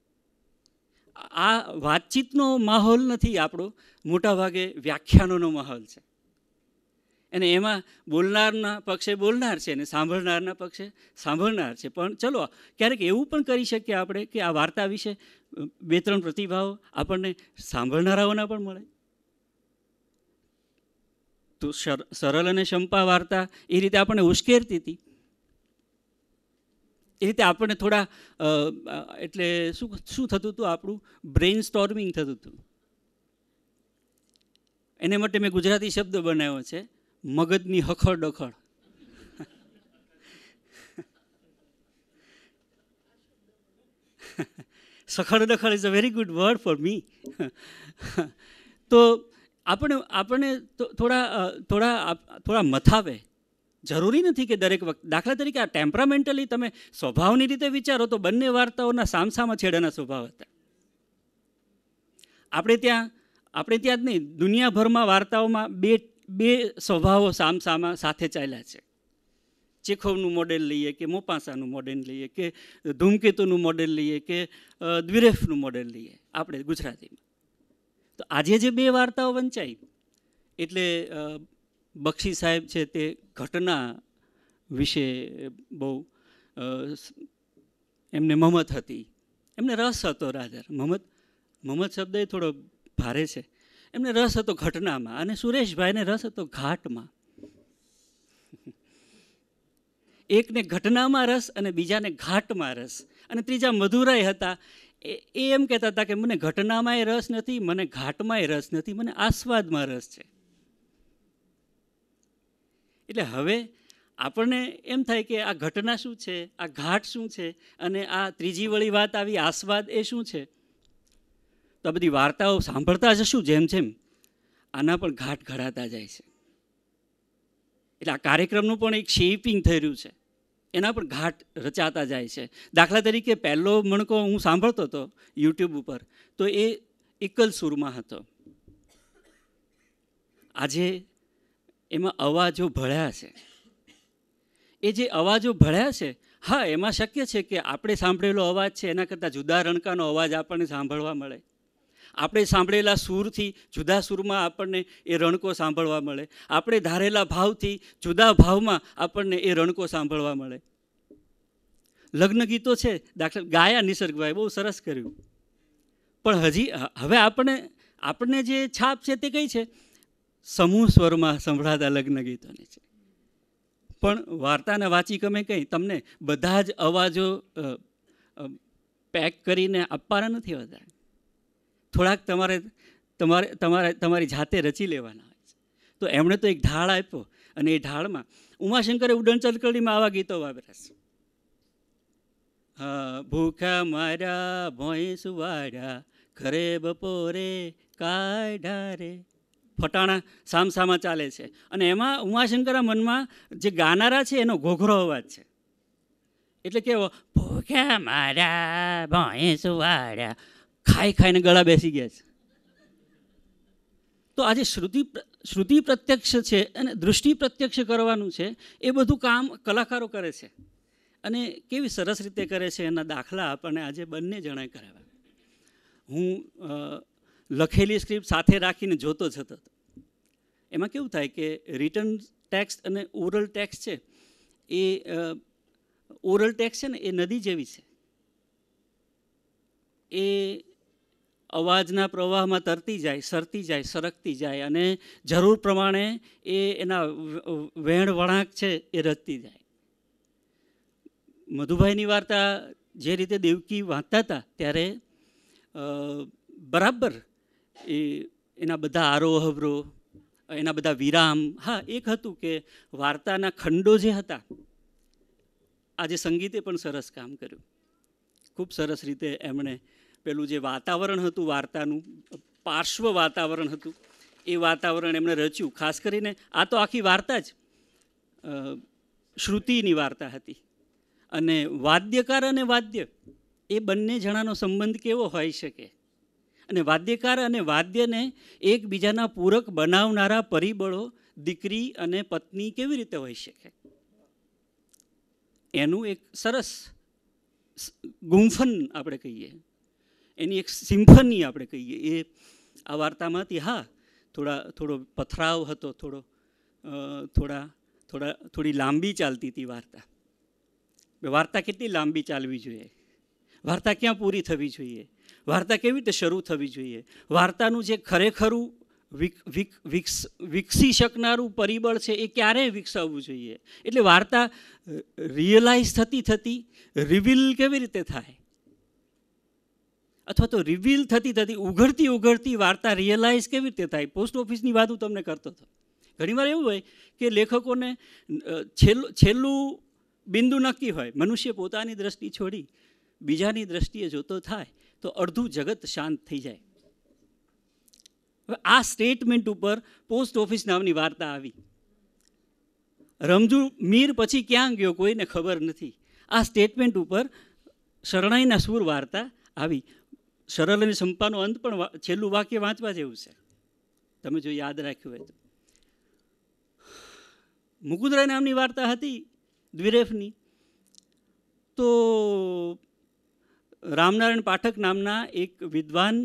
આ વાતચીતનો માહોલ નથી આપણો. મોટાભાગે વ્યાખ્યાનોનો માહોલ છે. અને એમાં બોલનારના પક્ષે બોલનાર છે અને સાંભળનારના પક્ષે સાંભળનાર છે. પણ ચલો, ક્યારેક એવું પણ કરી શકીએ આપણે કે આ વાર્તા વિશે બે ત્રણ પ્રતિભાવો આપણને સાંભળનારાઓના પણ મળે. તો સર- સરળ અને શંપા વાર્તા એ રીતે આપણને ઉશ્કેરતી હતી. એ રીતે આપણને થોડા એટલે શું શું થતું હતું આપણું? બ્રેઇન સ્ટોર્મિંગ થતું હતું. એને માટે મેં ગુજરાતી શબ્દ બનાવ્યો છે. મગજની હખડ ડખડ સખડ દખડ is a very good word for me તો આપણે આપણે તો થોડા થોડા થોડા મથાવે. જરૂરી નથી કે દરેક વખત, દાખલા તરીકે આ ટેમ્પરામેન્ટલી તમે સ્વભાવની રીતે વિચારો તો બંને વાર્તાઓના સામસામા છેડાના સ્વભાવ હતા. આપણે ત્યાં આપણે ત્યાં જ નહીં, દુનિયાભરમાં વાર્તાઓમાં બે બે સ્વભાવો સામસામા સાથે ચાલ્યા છે. ચેખોવનું મોડેલ લઈએ કે મોપાસાનું મોડેલ લઈએ કે ધૂમકેતુનું મોડેલ લઈએ કે દ્વિરેફનું મોડેલ લઈએ આપણે ગુજરાતીમાં. તો આજે જે બે વાર્તાઓ વંચાઈ, એટલે બક્ષી સાહેબ છે તે ઘટના વિશે બહુ એમને મમત હતી. એમને રસ હતો રાજા, મમત મમત શબ્દ એ થોડો ભારે છે. એમને રસ હતો ઘટનામાં અને સુરેશભાઈને રસ હતો ઘાટમાં. એકને ઘટનામાં રસ અને બીજાને ઘાટમાં રસ. અને ત્રીજા મધુરાય હતા. એ એમ કહેતા હતા કે મને ઘટનામાંય રસ નથી, મને ઘાટમાંય રસ નથી, મને આસ્વાદમાં રસ છે. એટલે હવે આપણને એમ થાય કે આ ઘટના શું છે, આ ઘાટ શું છે, અને આ ત્રીજી વળી વાત આવી આસ્વાદ એ શું છે? તો આ બધી વાર્તાઓ સાંભળતા જશું જેમ જેમ આના પણ ઘાટ ઘડાતા જાય છે. એટલે આ કાર્યક્રમનું પણ એક શેપિંગ થઈ રહ્યું છે. એના પણ ઘાટ રચાતા જાય છે. દાખલા તરીકે પહેલો મણકો હું સાંભળતો હતો યુટ્યુબ ઉપર, તો એ એકલ સૂરમાં હતો. આજે એમાં અવાજો ભળ્યા છે. એ જે અવાજો ભળ્યા છે, હા, એમાં શક્ય છે કે આપણે સાંભળેલો અવાજ છે, એના કરતાં જુદા રણકાનો અવાજ આપણને સાંભળવા મળે. આપણે સાંભળેલા સૂરથી, જુદા સૂરમાં આપણને એ રણકો સાંભળવા મળે. આપણે ધારેલા ભાવથી, જુદા ભાવમાં આપણને એ રણકો સાંભળવા મળે. લગ્ન ગીતો છે, દાખલા, ગાયા નિસર્ગભાઈ બહુ સરસ કર્યું. પણ હજી હવે આપણે, આપણને જે છાપ છે તે કઈ છે? સમૂહ સ્વરમાં સંભળાતા લગ્ન ગીતોની છે. પણ વાર્તાના ગમે કંઈ, તમને બધા જ અવાજો પેક કરીને આપવાના નથી હોતા થોડાક તમારે તમારે તમારે, તમારી જાતે રચી લેવાના હોય છે. તો એમણે તો એક ઢાળ આપ્યો અને એ ઢાળમાં ઉમાશંકરે ઉડન ચલકડીમાં આવા ગીતો વાપર્યા છે. હા, ભૂખા માર્યા ભોંસ વાડ્યા ઘરે બપોરે કાઢા રે ફટાણા સામસામા ચાલે છે. અને એમાં ઉમાશંકરના મનમાં જે ગાનારા છે એનો ઘોઘરો અવાજ છે. એટલે કેવો? ભૂખ્યા માર્યા ભોંસ સુવાડ્યા ખાઈ ખાઈને ગળા બેસી ગયા છે. તો આજે શ્રુતિ શ્રુતિ પ્રત્યક્ષ છે અને દૃષ્ટિ પ્રત્યક્ષ કરવાનું છે, એ બધું કામ કલાકારો કરે છે. અને કેવી સરસ રીતે કરે છે એના દાખલા આપણને આજે બંને જણાએ કરાવ્યા. હું લખેલી સ્ક્રિપ્ટ સાથે રાખીને જોતો જ હતો. એમાં કેવું થાય કે રિટર્ન ટેક્સ્ટ અને ઓરલ ટેક્સ્ટ છે, એ ઓરલ ટેક્સ્ટ છે ને એ નદી જેવી છે. એ અવાજના પ્રવાહમાં તરતી જાય, સરતી જાય, સરકતી જાય અને જરૂર પ્રમાણે એ એના વેણ વળાંક છે એ રચતી જાય. મધુભાઈની વાર્તા જે રીતે દેવકી વાંચતા હતા ત્યારે બરાબર એ, એના બધા આરોહવરો એના બધા વિરામ, હા, એક હતું કે વાર્તાના ખંડો જે હતા, આજે સંગીતે પણ સરસ કામ કર્યું. ખૂબ સરસ રીતે એમણે પેલું જે વાતાવરણ હતું વાર્તાનું, પાર્શ્વ વાતાવરણ હતું, એ વાતાવરણ એમણે રચ્યું. ખાસ કરીને આ તો આખી વાર્તા જ શ્રુતિની વાર્તા હતી. અને વાદ્યકાર અને વાદ્ય, એ બંને જણાનો સંબંધ કેવો હોઈ શકે? અને વાદ્યકાર અને વાદ્યને એકબીજાના પૂરક બનાવનારા પરિબળો, દીકરી અને પત્ની કેવી રીતે હોઈ શકે? એનું એક સરસ ગુંફન આપણે કહીએ. એની એક સિમ્ફની આપણે કહીએ. એ આ વાર્તામાંથી હા, થોડા, થોડો પથરાવ હતો, થોડો થોડા થોડા, થોડી લાંબી ચાલતી હતી વાર્તા. વાર્તા કેટલી લાંબી ચાલવી જોઈએ? વાર્તા ક્યાં પૂરી થવી જોઈએ? વાર્તા કેવી રીતે શરૂ થવી જોઈએ? વાર્તાનું જે ખરેખરું વિક વિક, વિકસ, વિકસી શકનારું પરિબળ છે એ ક્યારે વિકસાવવું જોઈએ? એટલે વાર્તા રિયલાઇઝ થતી થતી, રિવીલ કેવી રીતે થાય? અથવા તો રિવીલ થતી થતી, ઉઘડતી ઉઘડતી વાર્તા રિયલાઇઝ કેવી રીતે થાય? પોસ્ટ ઓફિસની વાત હું તમને કરતો હતો. ઘણીવાર એવું હોય કે લેખકોને છેલ્લું છેલ્લું બિંદુ નક્કી હોય. મનુષ્ય પોતાની દ્રષ્ટિ છોડી બીજાની દ્રષ્ટિએ જોતો થાય તો અડધું જગત શાંત થઈ જાય. હવે આ સ્ટેટમેન્ટ ઉપર પોસ્ટ ઓફિસ નામની વાર્તા આવી. રમજુ મીર પછી ક્યાં ગયો કોઈને ખબર નથી. આ સ્ટેટમેન્ટ ઉપર શરણાઈના સૂર વાર્તા આવી. સરળ અને સંપાનો અંત પણ છેલ્લું વાક્ય વાંચવા જેવું છે. તમે જો યાદ રાખ્યું હોય તો. મુકુદરાય નામની વાર્તા હતી દ્વિરેફની. તો રામનારાયણ પાઠક નામના એક વિદ્વાન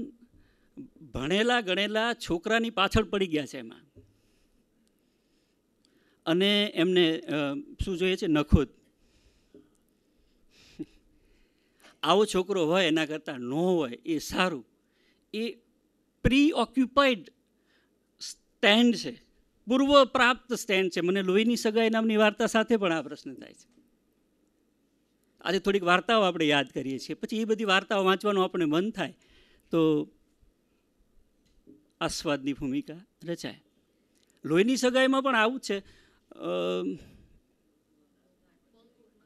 ભણેલા ગણેલા છોકરાની પાછળ પડી ગયા છે એમાં. અને એમને શું જોઈએ છે? નખોદ. આવો છોકરો હોય, એના કરતાં ન હોય, એ સારું. એ પ્રી ઓક્યુપાઈડ સ્ટેન્ડ છે. પૂર્વ પ્રાપ્ત સ્ટેન્ડ છે. મને લોહીની સગાઈ નામની વાર્તા સાથે પણ આ પ્રશ્ન થાય છે. આજે થોડીક વાર્તાઓ આપણે યાદ કરીએ છીએ. પછી એ બધી વાર્તાઓ વાંચવાનું આપણે મન થાય, તો આસ્વાદની ભૂમિકા રચાય. લોહીની સગાઈમાં પણ આવું છે.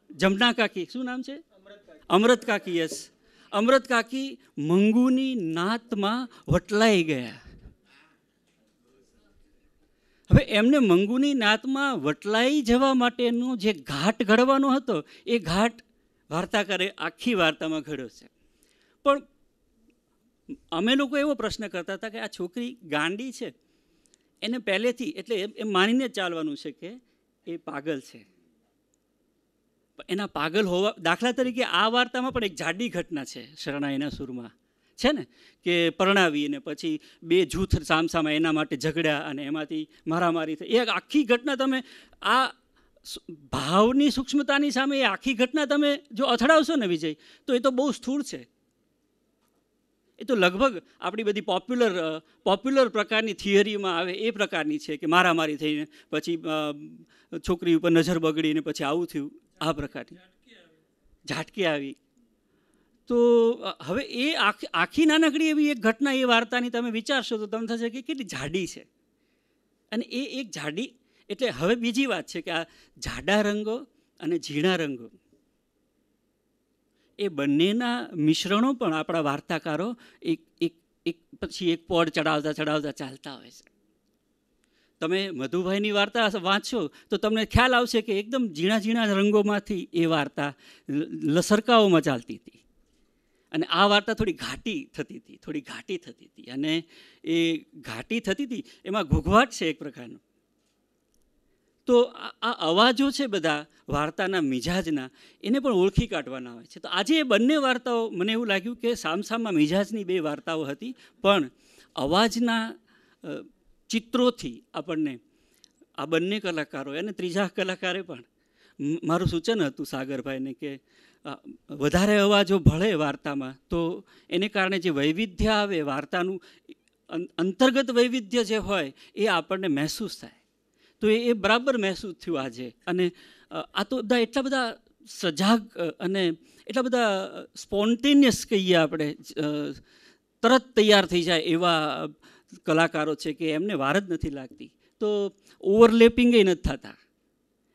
જમના કાકી, શું નામ છે? અમૃત કાકી યસ. અમૃત કાકી મંગુની નાતમાં વટલાઈ ગયા. હવે એમને મંગુની નાતમાં વટલાઈ જવા માટેનો જે ઘાટ ઘડવાનો હતો, એ ઘાટ વાર્તાકારે આખી વાર્તામાં ઘડ્યો છે. પણ અમે લોકો એવો પ્રશ્ન કરતા હતા કે આ છોકરી ગાંડી છે. એને પહેલેથી, એટલે એમ માનીને ચાલવાનું છે કે એ પાગલ છે. એના પાગલ હોવા દાખલા તરીકે આ વાર્તામાં પણ એક જાડી ઘટના છે શરણાઈના સુરમાં. છે ને? કે પરણાવી અને પછી બે જૂથ સામસામે એના માટે ઝઘડ્યા અને એમાંથી મારામારી થઈ. એ આખી ઘટના તમે આ ભાવની સૂક્ષ્મતાની સામે એ આખી ઘટના તમે જો અથડાવશો ને વિજય, તો એ તો બહુ સ્થૂળ છે. એ તો લગભગ આપણી બધી પોપ્યુલર પોપ્યુલર પ્રકારની થિયરીમાં આવે એ પ્રકારની છે કે મારામારી થઈને પછી છોકરી ઉપર નજર બગડીને પછી આવું થયું. આ પ્રકારની. ઝાટકી આવી. તો હવે એ આખી આખી નાનકડી એવી એક ઘટના એ વાર્તાની તમે વિચારશો તો તમને થશે કે કેટલી જાડી છે. અને એ એક જાડી, એટલે હવે બીજી વાત છે કે આ જાડા રંગો અને ઝીણા રંગો. એ બંનેના મિશ્રણો પણ આપણા વાર્તાકારો એક એક એક પછી એક પોડ ચડાવતા ચડાવતા ચાલતા હોય છે. તમે મધુભાઈની વાર્તા વાંચશો, તો તમને ખ્યાલ આવશે કે એકદમ ઝીણા ઝીણા રંગોમાંથી એ વાર્તા લસરકાઓમાં ચાલતી હતી. અને આ વાર્તા થોડી ઘાટી થતી હતી, થોડી ઘાટી થતી હતી. અને એ ઘાટી થતી હતી, એમાં ઘૂઘવાટ છે એક પ્રકારનો. તો આ અવાજો છે બધા વાર્તાના મિજાજના, એને પણ ઓળખી કાઢવાના હોય છે. તો આજે એ બંને વાર્તાઓ, મને એવું લાગ્યું કે સામસામાં મિજાજની બે વાર્તાઓ હતી, પણ અવાજના ચિત્રોથી આપણને આ બંને કલાકારો અને ત્રીજા કલાકારે પણ મારું સૂચન હતું સાગરભાઈને કે વધારે અવાજો ભળે વાર્તામાં, તો એને કારણે જે વૈવિધ્ય આવે, વાર્તાનું અંતર્ગત વૈવિધ્ય જે હોય, એ આપણને મહેસૂસ થાય. તો એ બરાબર મહેસૂસ થયું આજે. અને આ તો બધા એટલા બધા સજાગ અને એટલા બધા સ્પોન્ટેનિયસ કહીએ આપણે તરત તૈયાર થઈ જાય એવા કલાકારો છે કે એમને વાર જ નથી લાગતી. તો ઓવરલેપિંગ નથી થતા.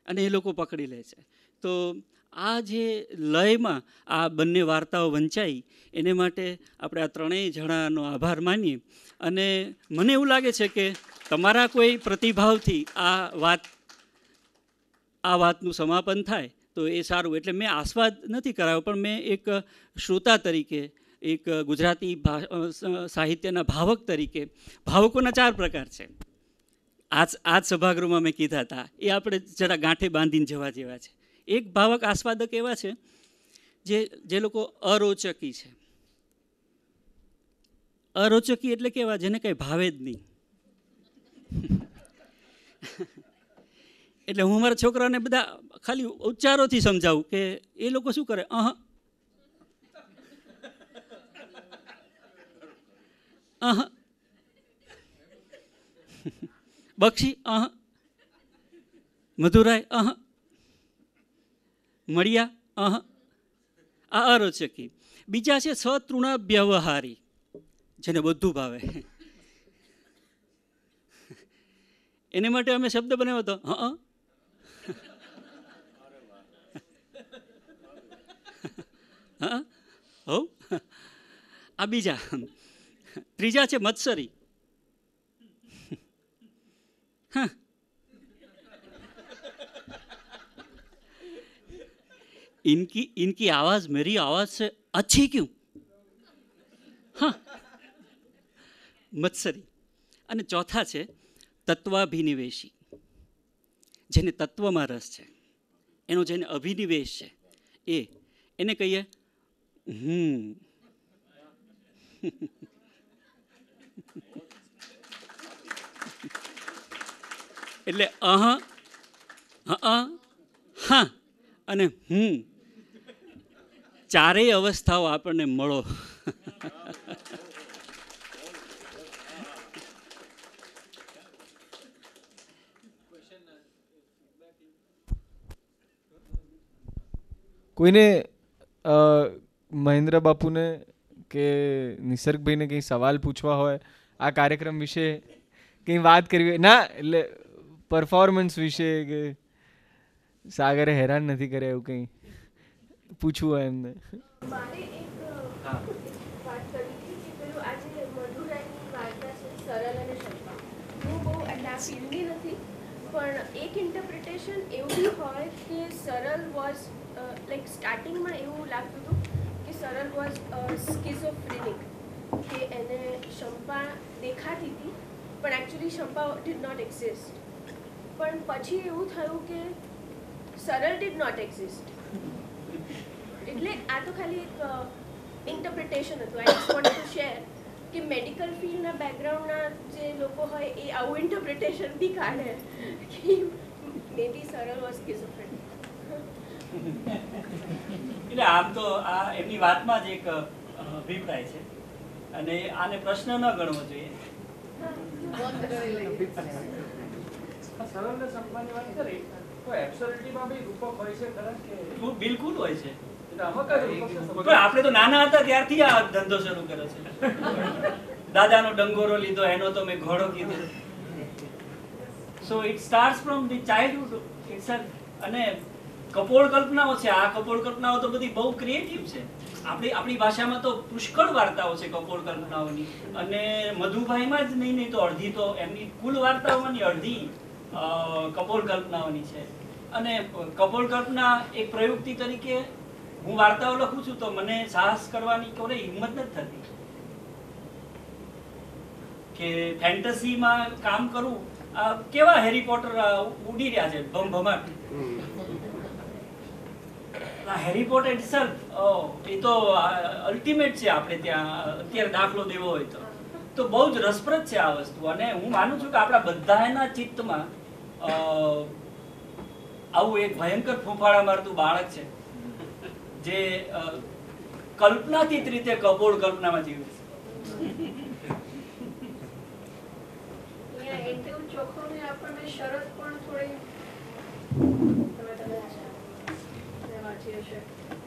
અને એ લોકો પકડી લે છે. તો આ જે લયમાં આ બંને વાર્તાઓ વંચાઈ, એને માટે આપણે આ ત્રણેય જણાનો આભાર માનીએ. અને મને એવું લાગે છે કે તમારા કોઈ પ્રતિભાવથી આ વાત, આ વાતનું સમાપન થાય તો એ સારું. એટલે મેં આસ્વાદ નથી કરાવ્યો, પણ મેં એક શ્રોતા તરીકે એક ગુજરાતી સાહિત્યના ભાવક તરીકે ભાવકોના ચાર પ્રકાર છે. આજ આજ સભાગૃહમાં મેં કીધા હતા. એ આપણે જરા ગાંઠે બાંધીને જવા જેવા છે. એક ભાવક આસ્વાદક એવા છે, જે જે લોકો અરોચકી છે. અરોચકી એટલે કેવા? જેને કંઈ ભાવે જ નહીં. એટલે હું મારા છોકરાને બધા ખાલી ઉચ્ચારોથી સમજાવું કે એ લોકો શું કરે? અહ અહ. બક્ષી, અહ. મધુરાય, અહ. મળ્યા અહ. આ અરોચકી. બીજા છે સતૃણ વ્યવહારી, જેને બધું ભાવે. એને માટે અમે શબ્દ બનાવ્યો હતો હ હા આ બીજા. ત્રીજા છે મત્સરી હા इनकी इनकी आवाज़ मेरी आवाज़ से अच्छी क्यों હા મત્સરી અને ચોથા છે તત્વાભિનિવેશી જેને તત્વમાં રસ છે એનો જેને અભિનિવેશ છે એ એને કહીએ હમ એટલે અહ હા હા અને હું. ચારેય અવસ્થાઓ આપણને મળો. કોઈને મહેન્દ્ર બાપુને કે નિસર્ગભાઈને કંઈ સવાલ પૂછવા હોય, આ કાર્યક્રમ વિશે કંઈ વાત કરવી ના, એટલે પરફોર્મન્સ વિશે કે સાગરે હેરાન નથી કરે એવું કંઈ પૂછવું હોય એમને. પણ એક ઇન્ટરપ્રિટેશન એવું બી હોય કે સરળ વોઝ લાઈક સ્ટાર્ટિંગમાં એવું લાગતું હતું કે સરળ વોઝ સ્કિઝોફ્રેનિક કે એને શંપા દેખાતી હતી પણ એકચ્યુઅલી શંપા ડીડ નોટ એક્ઝિસ્ટ પણ પછી એવું થયું કે સરળ ડીડ નોટ એક્ઝિસ્ટ એટલે આ તો ખાલી એક ઇન્ટરપ્રિટેશન હતું. I just want to share કે મેડિકલ ફિલ્ડના બેકગ્રાઉન્ડના જે લોકો હોય એ આવું ઇન્ટરપ્રિટેશન બી કાઢે કે મે બી સરળ વોઝ સ્કિઝોફ્રેનિક એટલે આમ તો આ એમની વાતમાં જ એક અભિપ્રાય છે. અને આને પ્રશ્ન ન ગણવો જોઈએ. સરળને સંપવાની વાત કરી તો એબ્સોલ્યુટીમાં બી રૂપક હોય છે ખરા કે? બિલકુલ હોય છે. એટલે આમાં કઈ રૂપક છે? પણ આપણે તો નાના હતા ત્યારથી આ ધંધો શરૂ કર્યો છે. દાદાનો ડંગોરો લીધો એનો તો મેં ઘોડો કીધો. So it start from the childhood અને કપોળ કલ્પનાઓ છે. આ કપોળ કલ્પનાઓ તો બધી બહુ ક્રિએટિવ છે. આપણી આપણી ભાષામાં તો પુષ્કળ વાર્તાઓ છે કપોળ કલ્પનાઓની. અને મધુભાઈમાં જ નહીં નહીં તો અડધી તો એમની કુલ વાર્તાઓમાંની અડધી અ, કપોળ કલ્પનાઓની છે. અને કપોલ કલ્પના એક પ્રયુક્તિ તરીકે હું વાર્તાઓ લખું છું તો મને સાહસ કરવાની કોઈ હિંમત નથી થતી. કે ફેન્ટસીમાં કામ કરવું આ કેવા હેરી પોટર ઉડી રહ્યા છે ભમભમાટ આ હેરી પોટર ઇટસેલ્ફ એ તો અલ્ટિમેટ છે આપણે ત્યાં અત્યારે દાખલો દેવો હોય તો. તો બહુ જ રસપ્રદ છે આ વસ્તુ. અને હું માનું છું કે આપણા બધાના ચિત્તમાં આવું એક ભયંકર ફૂંફાળા મારતું બાળક છે, જે કલ્પનાતીત રીતે કપોળ કલ્પનામાં જીવે છે.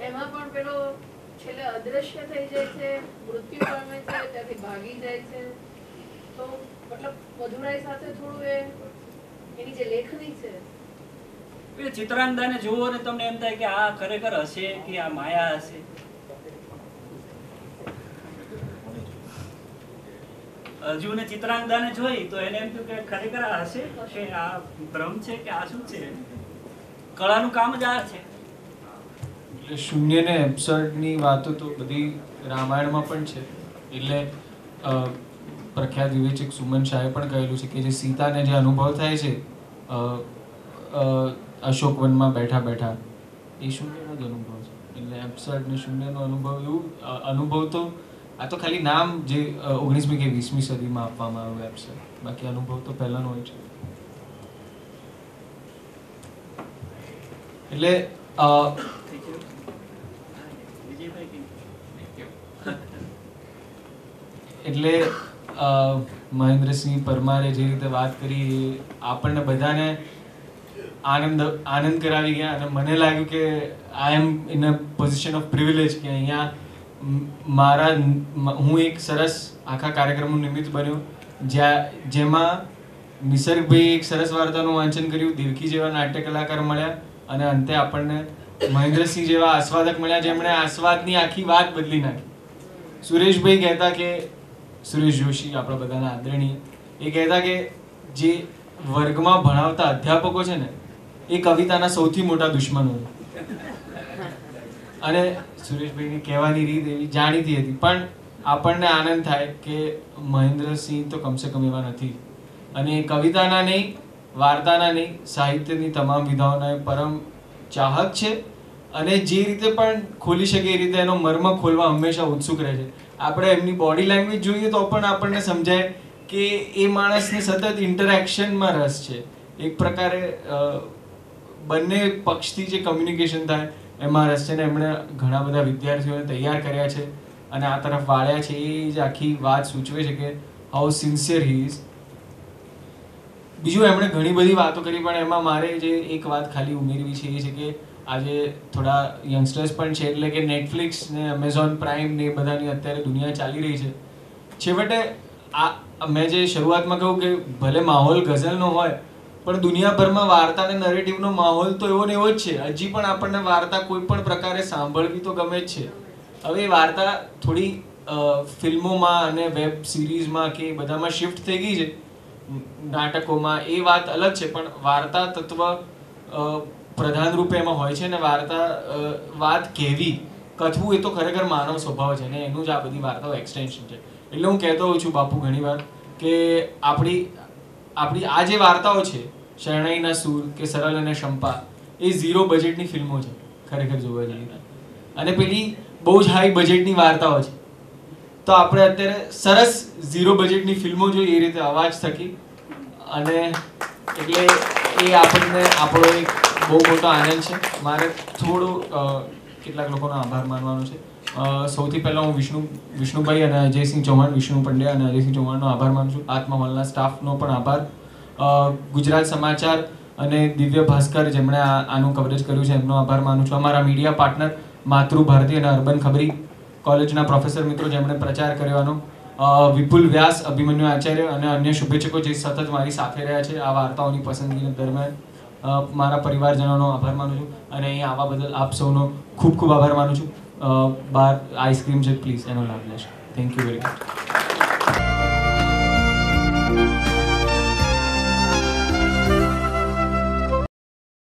એમાં પણ પેલો છેલ્લે અદ્રશ્ય થઈ જાય છે, મૃત્યુ પામે છે, ત્યાંથી ભાગી જાય છે. તો મતલબ મધુરાઈ સાથે થોડું એ, એની જે લેખની છે. એટલે ચિત્રાંગદાને જુઓ તમને એમ થાય કે આ ખરેખર હશે કે આ માયા હશે? અર્જુને ચિત્રાંગદાને જોઈ તો એને એમ થયું કે ખરેખર આ હશે? કે આ ભ્રમ છે કે આ શું છે? કળાનું કામ જ આ છે. એટલે શૂન્ય ને એબ્સર્ડની વાતો તો બધી રામાયણમાં પણ છે. એટલે પ્રખ્યાત વિવેચક સુમન શાહે પણ કહેલું છે કે જે સીતાને જે અનુભવ થાય છે અશોકવનમાં બેઠા બેઠા, એ શૂન્યનો જ અનુભવ છે. એટલે એબ્સર્ડ ને શૂન્યનો અનુભવ એવું અનુભવ તો, આ તો ખાલી નામ જે ઓગણીસમી કે વીસમી સદીમાં આપવામાં આવ્યું એબ્સર્ડ. બાકી અનુભવ તો પહેલાંનો હોય છે. એટલે અ, એટલે મહેન્દ્રસિંહ પરમારે જે રીતે વાત કરી, આપણને બધાને આનંદ આનંદ કરાવી ગયા અને મને લાગ્યું કે I am in a position of privilege કે અહીંયા મારા હું એક સરસ આખા કાર્યક્રમનું નિમિત્ત બન્યો. જ્યાં, જેમાં નિસર્ગભાઈ એક સરસ વાર્તાનું વાંચન કર્યું, દેવકી જેવા નાટ્ય કલાકાર મળ્યા અને અંતે આપણને મહેન્દ્રસિંહ જેવા આસ્વાદક મળ્યા. જેમણે આસ્વાદની આખી વાત બદલી નાખી. સુરેશભાઈ કહેતા કે સુરેશ જોશી, આપણા બધાના આદરણીય, એ કહેતા કે જે વર્ગમાં ભણાવતા અધ્યાપકો છે ને, એ કવિતાના સૌથી મોટા દુશ્મનો અને સુરેશભાઈની કહેવાની રીત એવી જાણીતી હતી, પણ આપણને આનંદ થાય કે મહેન્દ્રસિંહ તો કમસે કમ એવા નથી. અને કવિતાના નહીં, વાર્તાના નહીં, સાહિત્યની તમામ વિધાઓના પરમ ચાહક છે. અને જે રીતે પણ ખોલી શકે એ રીતે એનો મર્મ ખોલવા હંમેશા ઉત્સુક રહે છે. આપણે એમની બોડી લેંગ્વેજ જોઈએ તો પણ આપણને સમજાય કે એ માણસને સતત ઇન્ટરેક્શનમાં રસ છે. એક પ્રકારે બંને પક્ષથી જે કમ્યુનિકેશન થાય, એમાં રસ છે ને એમણે ઘણા બધા વિદ્યાર્થીઓને તૈયાર કર્યા છે અને આ તરફ વાળ્યા છે. એ જ આખી વાત સૂચવે છે કે હાઉ સિન્સિયર હી ઇઝ બીજું એમણે ઘણી બધી વાતો કરી, પણ એમાં મારે જે એક વાત ખાલી ઉમેરવી છે એ છે કે આજે થોડા યંગસ્ટર્સ પણ છે, એટલે કે નેટફ્લિક્સ ને એમેઝોન પ્રાઇમ ને એ બધાની અત્યારે દુનિયા ચાલી રહી છે. છેવટે આ, મેં જે શરૂઆતમાં કહ્યું કે ભલે માહોલ ગઝલનો હોય, પણ દુનિયાભરમાં વાર્તા અને નરેટિવનો માહોલ તો એવો ને એવો જ છે. હજી પણ આપણને વાર્તા કોઈ પણ પ્રકારે સાંભળવી તો ગમે જ છે. હવે એ વાર્તા થોડી ફિલ્મોમાં અને વેબ સિરીઝમાં કે બધામાં શિફ્ટ થઈ ગઈ છે. નાટકોમાં એ વાત અલગ છે, પણ વાર્તા તત્વ પ્રધાન રૂપે એમાં હોય છે ને વાર્તા વાત કહેવી કથવું એ તો ખરેખર માનવ સ્વભાવ છે ને એનું જ આ બધી વાર્તાઓ એક્સટેન્શન છે. એટલે હું કહેતો હોઉં છું બાપુ ઘણીવાર કે આપણી આપણી આ જે વાર્તાઓ છે, શરણાઈના સૂર કે સરળ અને શંપા, એ ઝીરો બજેટની ફિલ્મો છે, ખરેખર જોવા જઈએ અને પેલી બહુ જ હાઈ બજેટની વાર્તાઓ છે. તો આપણે અત્યારે સરસ ઝીરો બજેટની ફિલ્મો જોઈએ એ રીતે અવાજ થકી. અને એટલે એ આપણને આપણો એક બહુ મોટો આનંદ છે. મારે થોડું કેટલાક લોકોનો આભાર માનવાનો છે. સૌથી પહેલાં હું વિષ્ણુ વિષ્ણુભાઈ અને અજયસિંહ ચૌહાણ વિષ્ણુ પંડ્યા અને અજયસિંહ ચૌહાણનો આભાર માનું છું. આત્મહલના સ્ટાફનો પણ આભાર. ગુજરાત સમાચાર અને દિવ્ય ભાસ્કર જેમણે આનું કવરેજ કર્યું છે એમનો આભાર માનું છું. અમારા મીડિયા પાર્ટનર માતૃભારતી અને અર્બન ખબરી કોલેજના પ્રોફેસર મિત્રો જેમણે પ્રચાર કર્યો અ, વિપુલ વ્યાસ, અભિમન્યુ આચાર્ય અને અન્ય શુભેચ્છકો જે સતત મારી સાથે રહ્યા છે આ વાર્તાઓની પસંદગી દરમિયાન. મારા પરિવારજનોનો આભાર માનું છું અને અહીં આવવા બદલ આપ સૌનો ખૂબ ખૂબ આભાર માનું છું. બહાર આઈસ્ક્રીમ છે, પ્લીઝ, એનો લાભ લેશો. Thank you very much